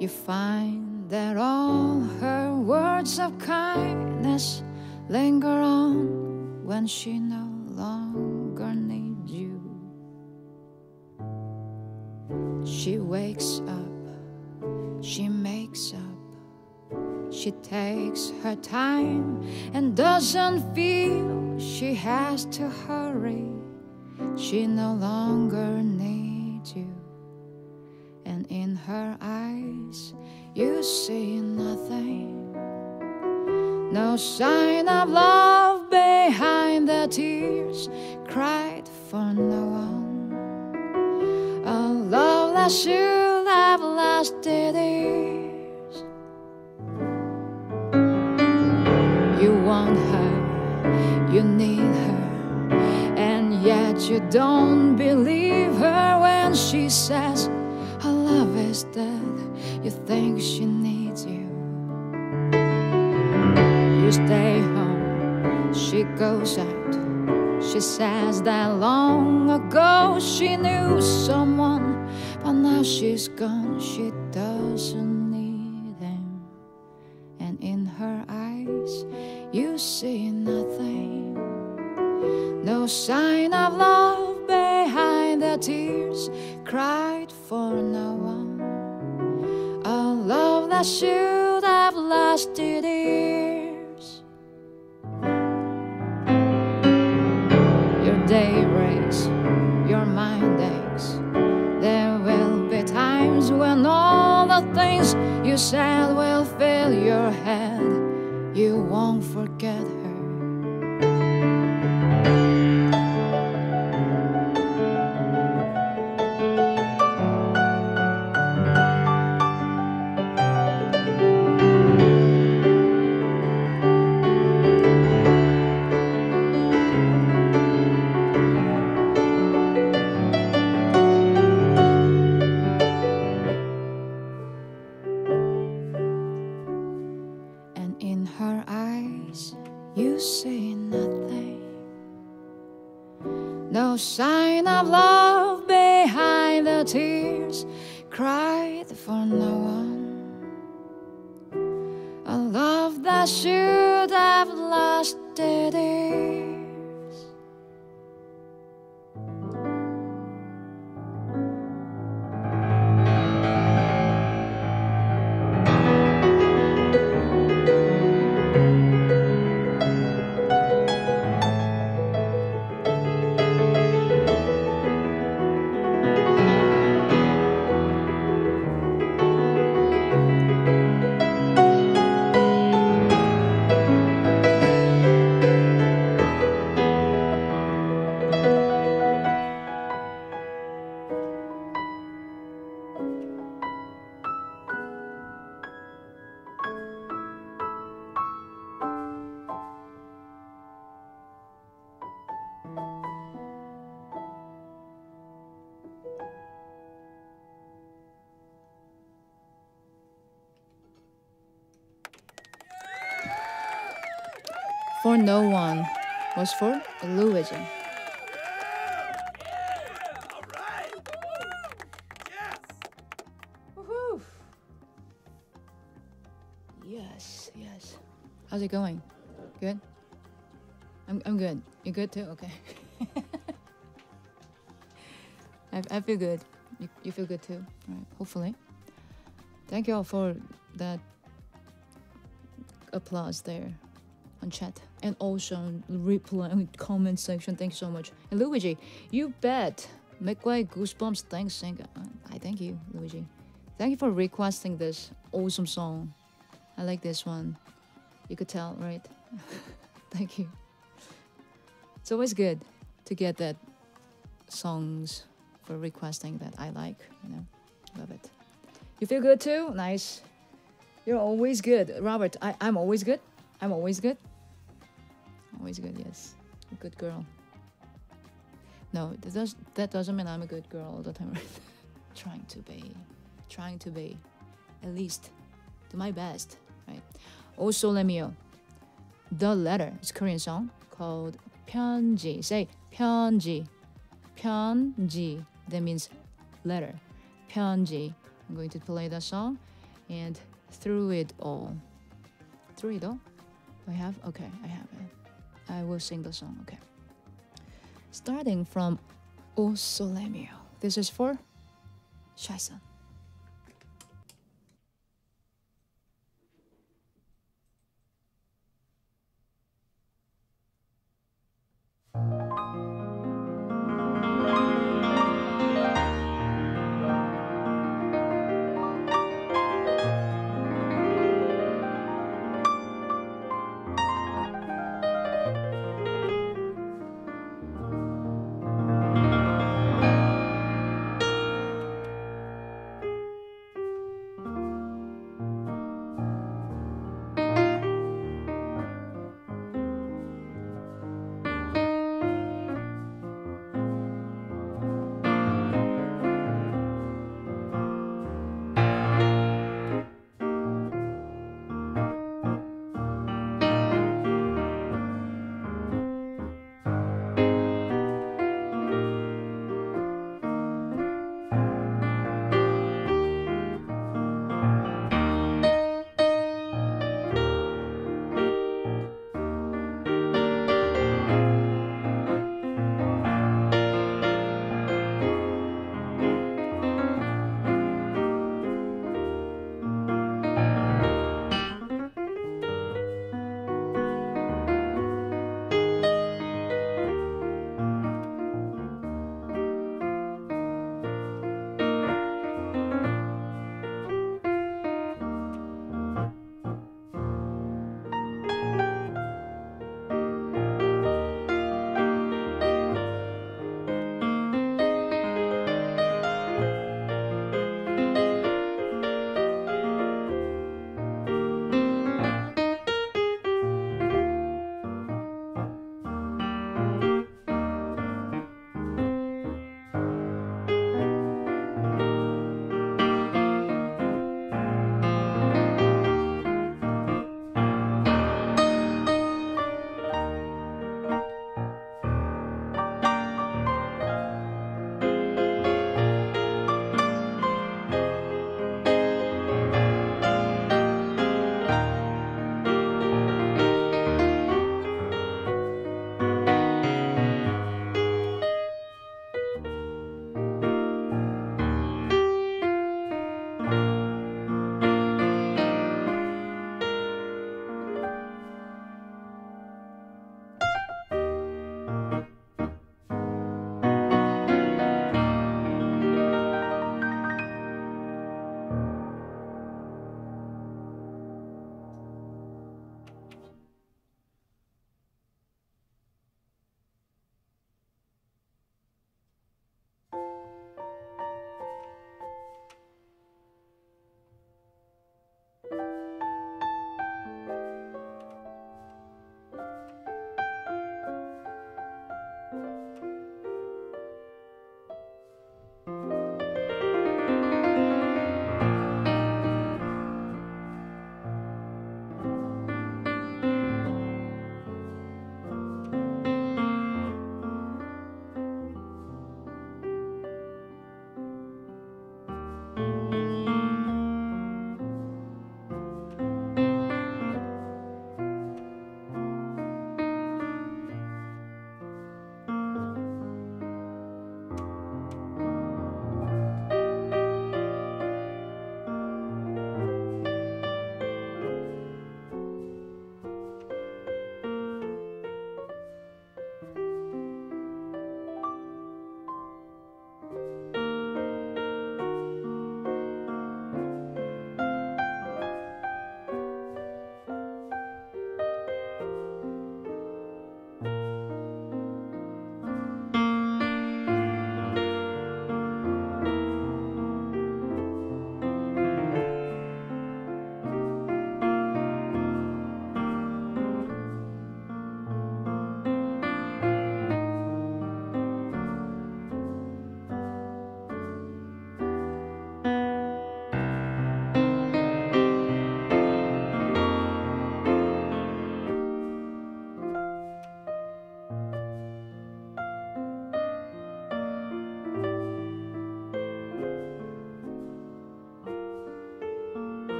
You find that all her words of kindness linger on when she no longer needs you. She wakes up, she makes up, she takes her time and doesn't feel she has to hurry. She no longer needs you, and in her eyes you see nothing. No sign of love behind the tears cried for no one. A love that should have lasted years. You want her, don't believe her when she says her love is dead. You think she needs you. You stay home, she goes out. She says that long ago she knew someone, but now she's gone. She doesn't need him. And in her eyes, you see nothing. No sign cried for no one. A love that should have lasted years. Your day breaks, your mind aches. There will be times when all the things you said will fill your head. You won't forget no one was for Luigi. Yes, yes. How's it going? Good? I'm, I'm good. You're good too? Okay. I, I feel good. You, you feel good too? All right, hopefully. Thank you all for that applause there on chat and also reply on comment section. Thank you so much. And Luigi, you bet. Like goosebumps. Thanks, thank uh, I thank you, Luigi. Thank you for requesting this awesome song. I like this one. You could tell, right? thank you. It's always good to get that songs for requesting that I like. You know, love it. You feel good too? Nice. You're always good, Robert. I, I'm always good. I'm always good Always good, yes. A good girl. No, that, does, that doesn't mean I'm a good girl all the time. Right? trying to be. Trying to be. At least. Do my best. Right? Also, let me know. The Letter is a Korean song called 편지. Say 편지. 편지. That means letter. 편지. I'm going to play that song. And through it all. Through it all? I have? Okay, I have it. I will sing the song, okay. Starting from O Sole Mio. This is for Shaisan.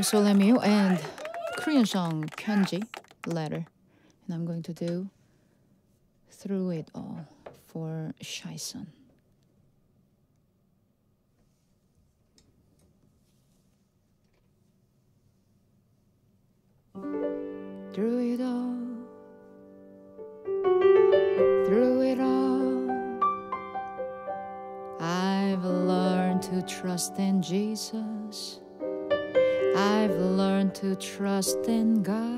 So Lemieux and Korean song Kyunji letter. And I'm going to do Through It All for Shison. Through it all, through it all, I've learned to trust in Jesus to trust in God.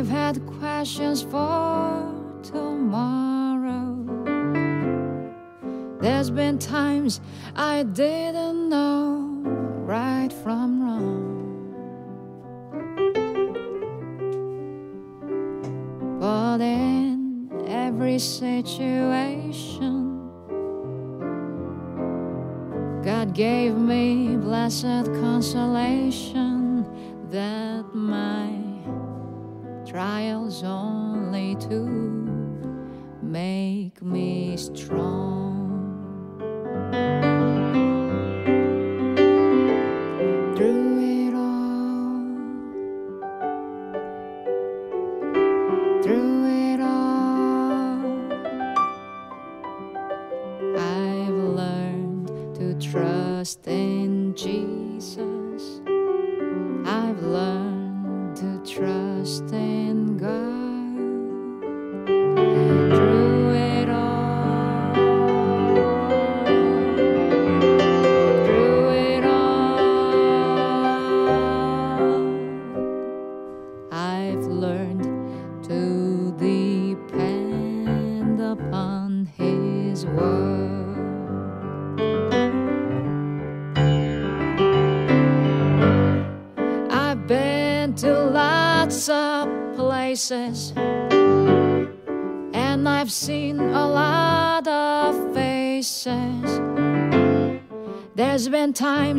I've had questions for tomorrow. There's been times I didn't know right from wrong. But in every situation, God gave me blessed consolation that my trials only to make me strong.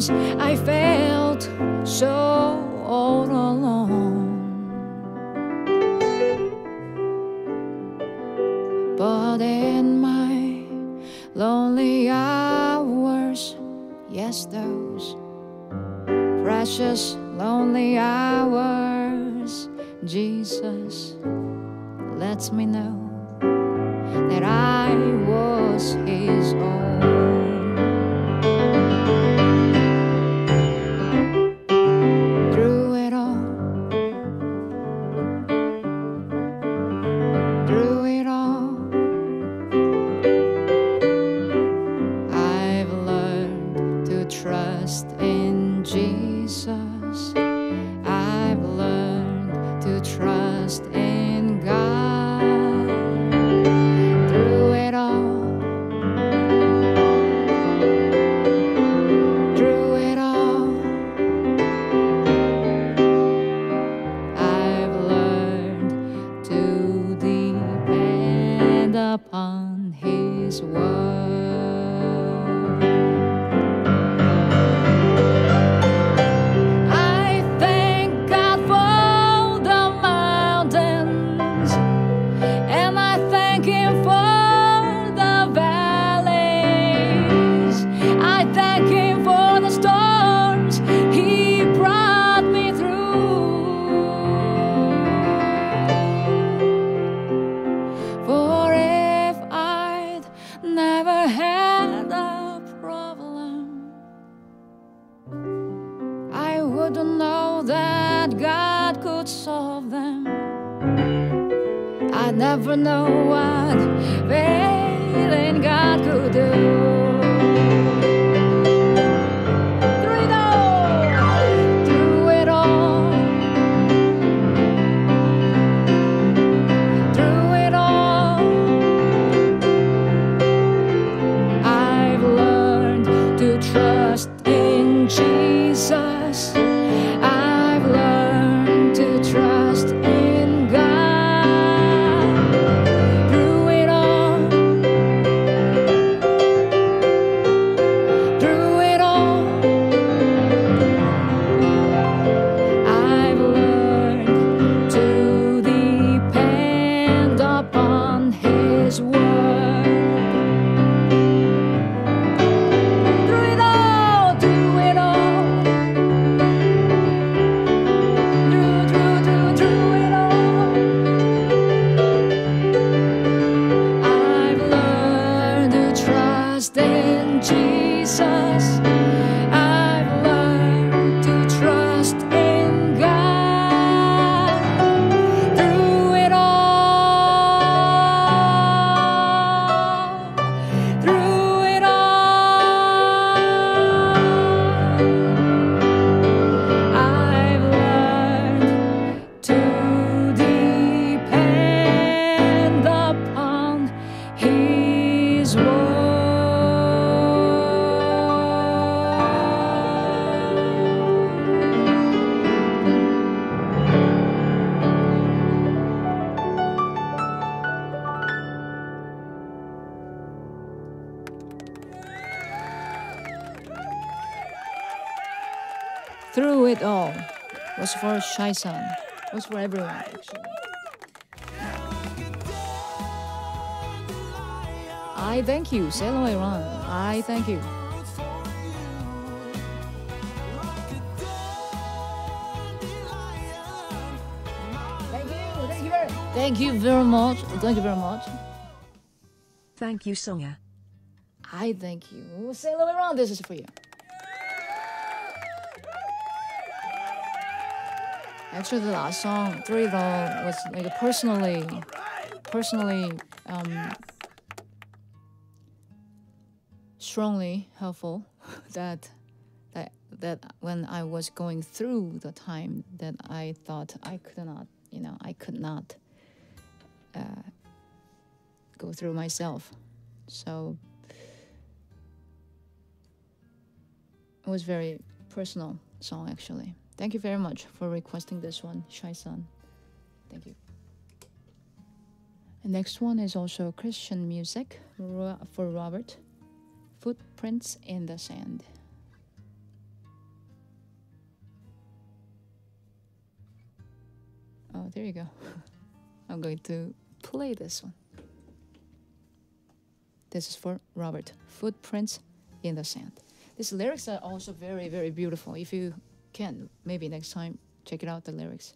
arms was Shy Sun, was for everyone actually. I thank you, Sail Away Run. I thank you. Thank you, very, thank you very much. Thank you very much. Thank you, Sonia. I thank you. Sail Away Run, this is for you. Actually, the last song, Through It was like personally, personally, um, strongly helpful. That, that, that when I was going through the time that I thought I could not, you know, I could not uh, go through myself. So it was very personal song actually. Thank you very much for requesting this one, Shai-san. Thank you. Next one is also Christian music for Robert. Footprints in the sand. Oh, there you go. I'm going to play this one. This is for Robert. Footprints in the sand. These lyrics are also very, very beautiful. If you can, maybe next time check it out the lyrics.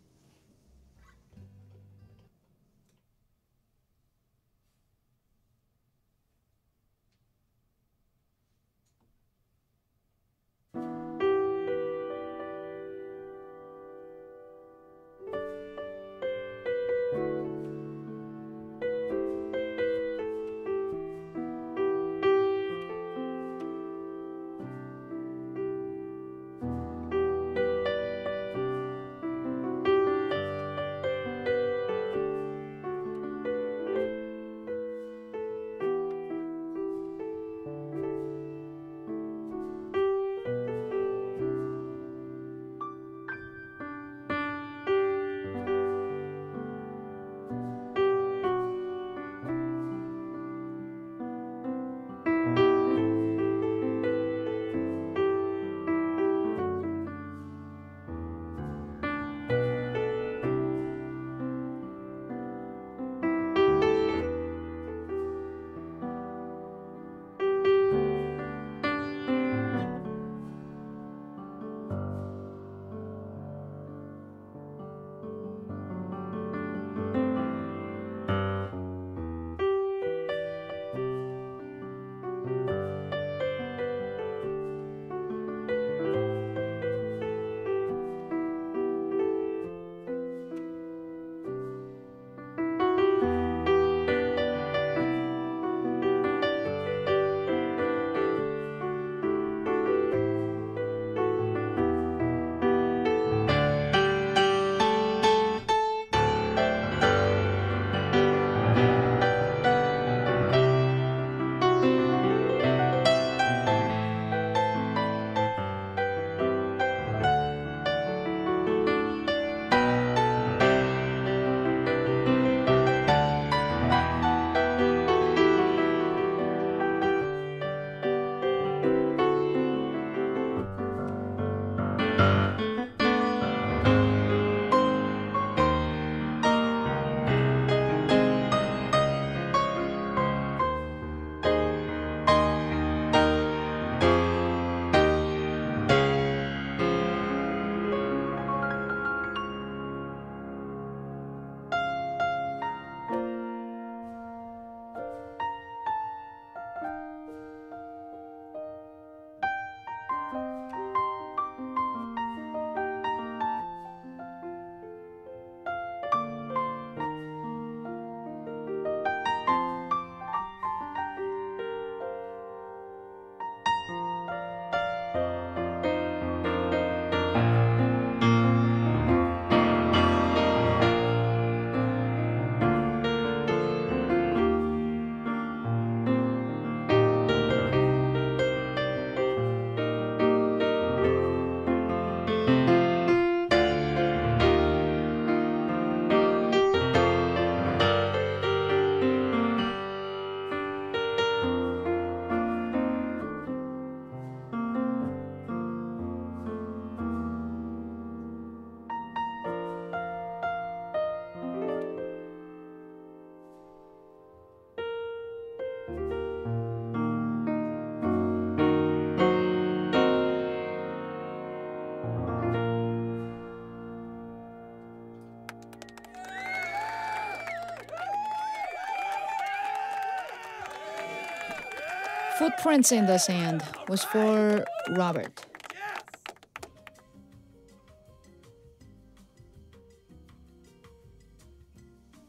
Footprints in the Sand was for Robert.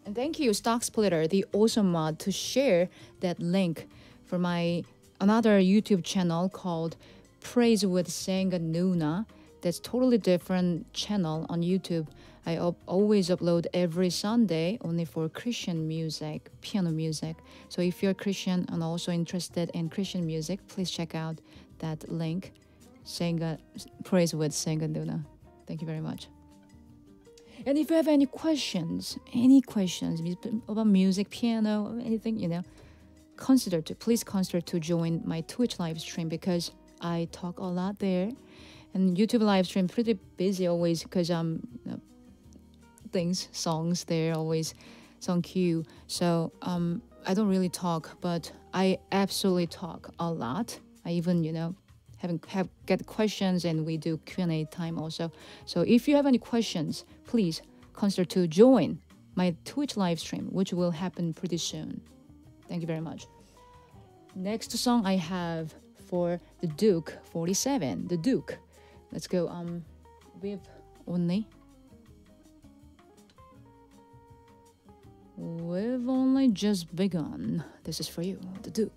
And thank you, Stock Splitter, the awesome mod, to share that link for my another YouTube channel called Praise with Sangah Noona. That's totally different channel on YouTube. I always upload every Sunday only for Christian music, piano music. So if you're Christian and also interested in Christian music, please check out that link. Sangah Praise with Sangah Noona. Thank you very much. And if you have any questions, any questions about music, piano, anything, you know, consider to please consider to join my Twitch live stream because I talk a lot there, and YouTube live stream pretty busy always because I'm things songs there always song queue. So um, I don't really talk, but I absolutely talk a lot. I even you know having have get questions and we do Q&A time also. So if you have any questions, please consider to join my Twitch live stream, which will happen pretty soon. Thank you very much. Next song I have for the Duke 47, the Duke. Let's go um with only We've only just begun. This is for you, the Duke.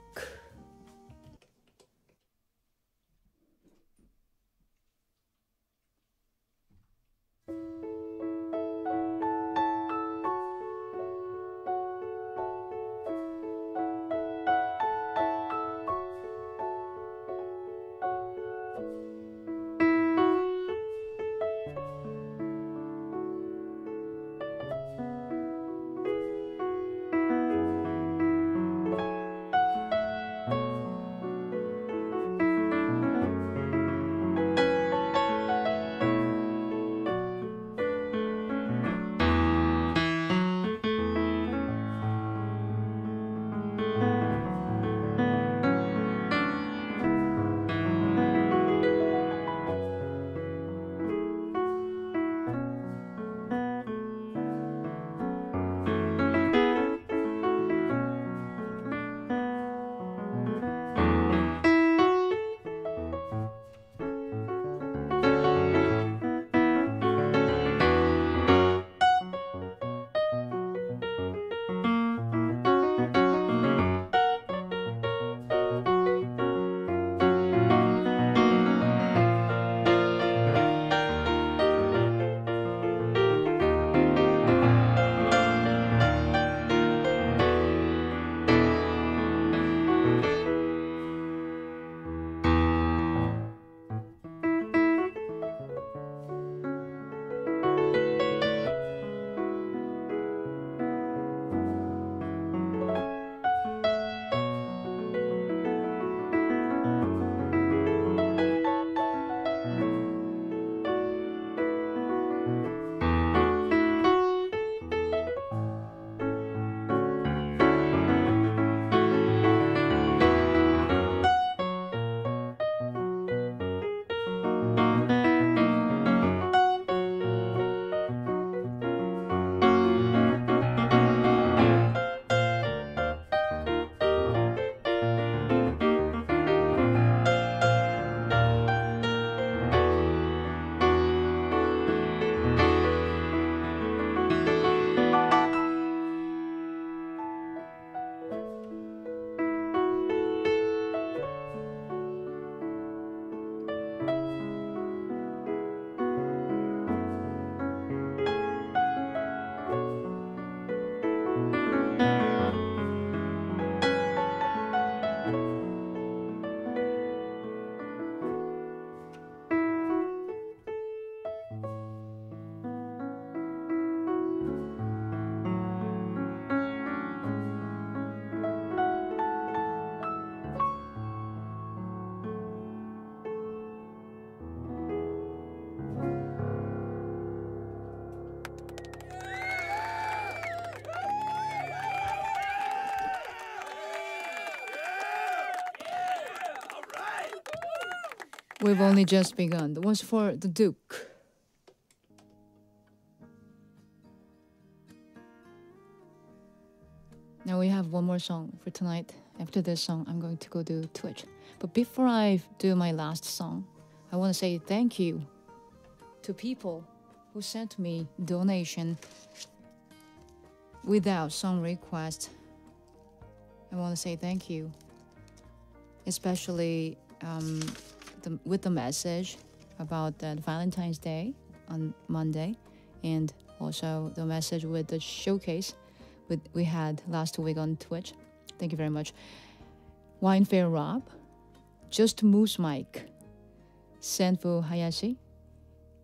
We've only just begun. That was for the Duke. Now we have one more song for tonight. After this song, I'm going to go do Twitch. But before I do my last song, I want to say thank you to people who sent me donation without song request. I want to say thank you, especially um, the, with the message about Valentine's Day on Monday, and also the message with the showcase with, we had last week on Twitch. Thank you very much. Wine Fair Rob, Just Moose Mike, Senfu Hayashi,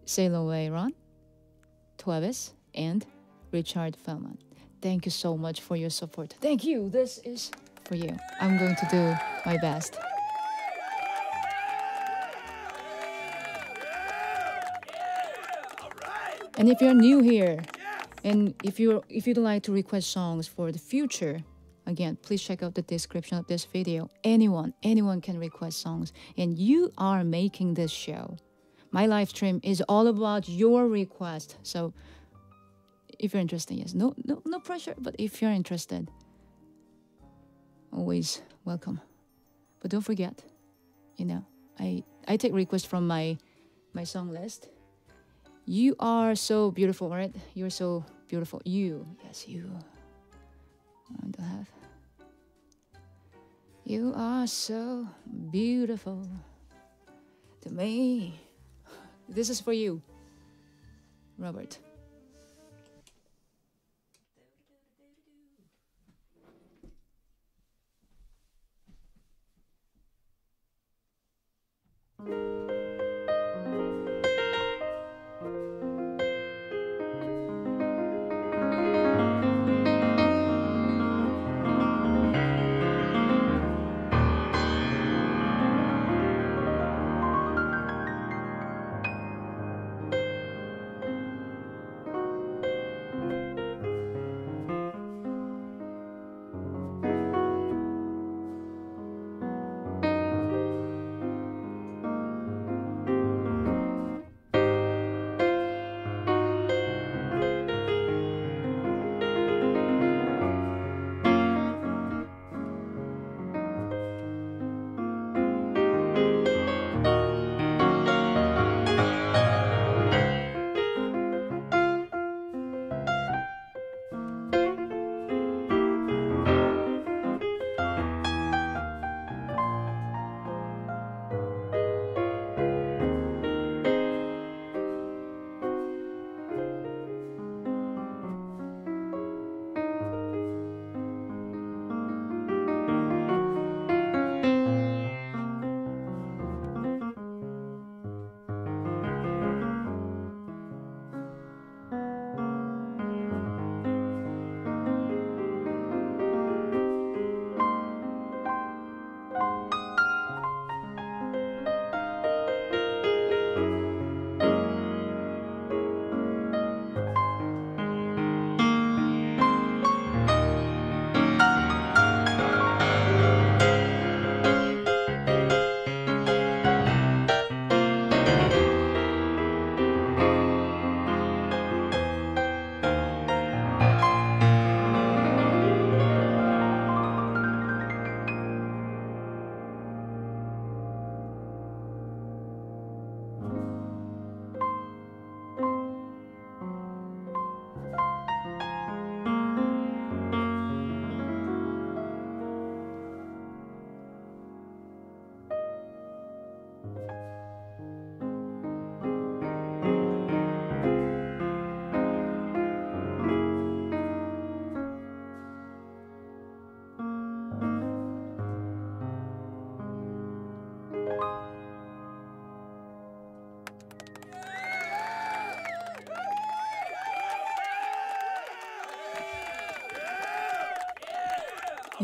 Sailor Way Ron, Travis, and Richard Feldman. Thank you so much for your support. Thank you. This is for you. I'm going to do my best. And if you're new here, and if you if you'd like to request songs for the future, again, please check out the description of this video. Anyone, anyone can request songs, and you are making this show. My live stream is all about your request. So if you're interested, yes, no, no, no pressure. But if you're interested, always welcome. But don't forget, you know, I I take requests from my my song list. You are so beautiful, right? You're so beautiful. You, yes, you. I don't have. You are so beautiful to me. This is for you, Robert.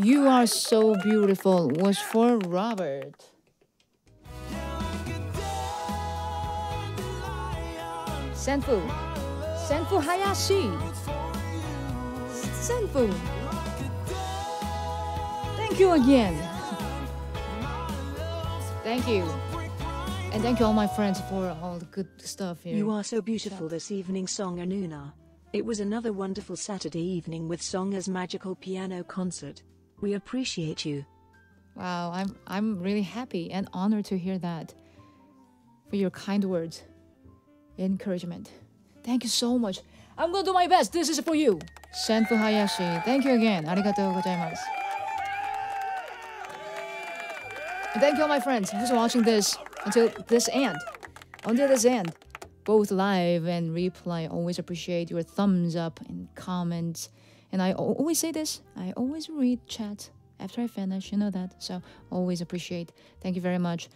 You are so beautiful was for Robert. Senfu. Senfu Hayashi. Senfu. Thank you again. thank you. And thank you all my friends for all the good stuff here. You are so beautiful this evening Sangah Noona. It was another wonderful Saturday evening with Sangah's magical piano concert. We appreciate you. Wow, I'm I'm really happy and honored to hear that. For your kind words, encouragement. Thank you so much. I'm gonna do my best. This is for you. Senfu Hayashi. Thank you again. Arigatou gozaimasu. Thank you all my friends who's watching this until this end. Until this end. Both live and replay. Always appreciate your thumbs up and comments. And I always say this. I always read chat after I finish. You know that. So always appreciate. Thank you very much.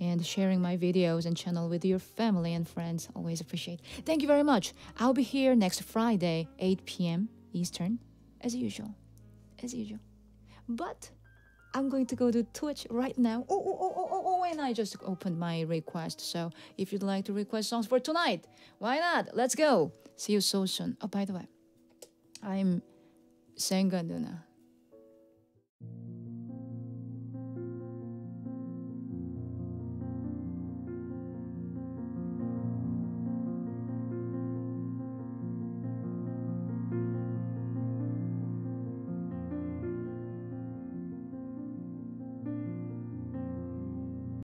And sharing my videos and channel with your family and friends. Always appreciate. Thank you very much. I'll be here next Friday, 8 p.m. Eastern, as usual. As usual. But I'm going to go to Twitch right now. Oh, oh, oh, oh, oh, oh, and I just opened my request. So if you'd like to request songs for tonight, why not? Let's go. See you so soon. Oh, by the way, I'm Sangah Noona.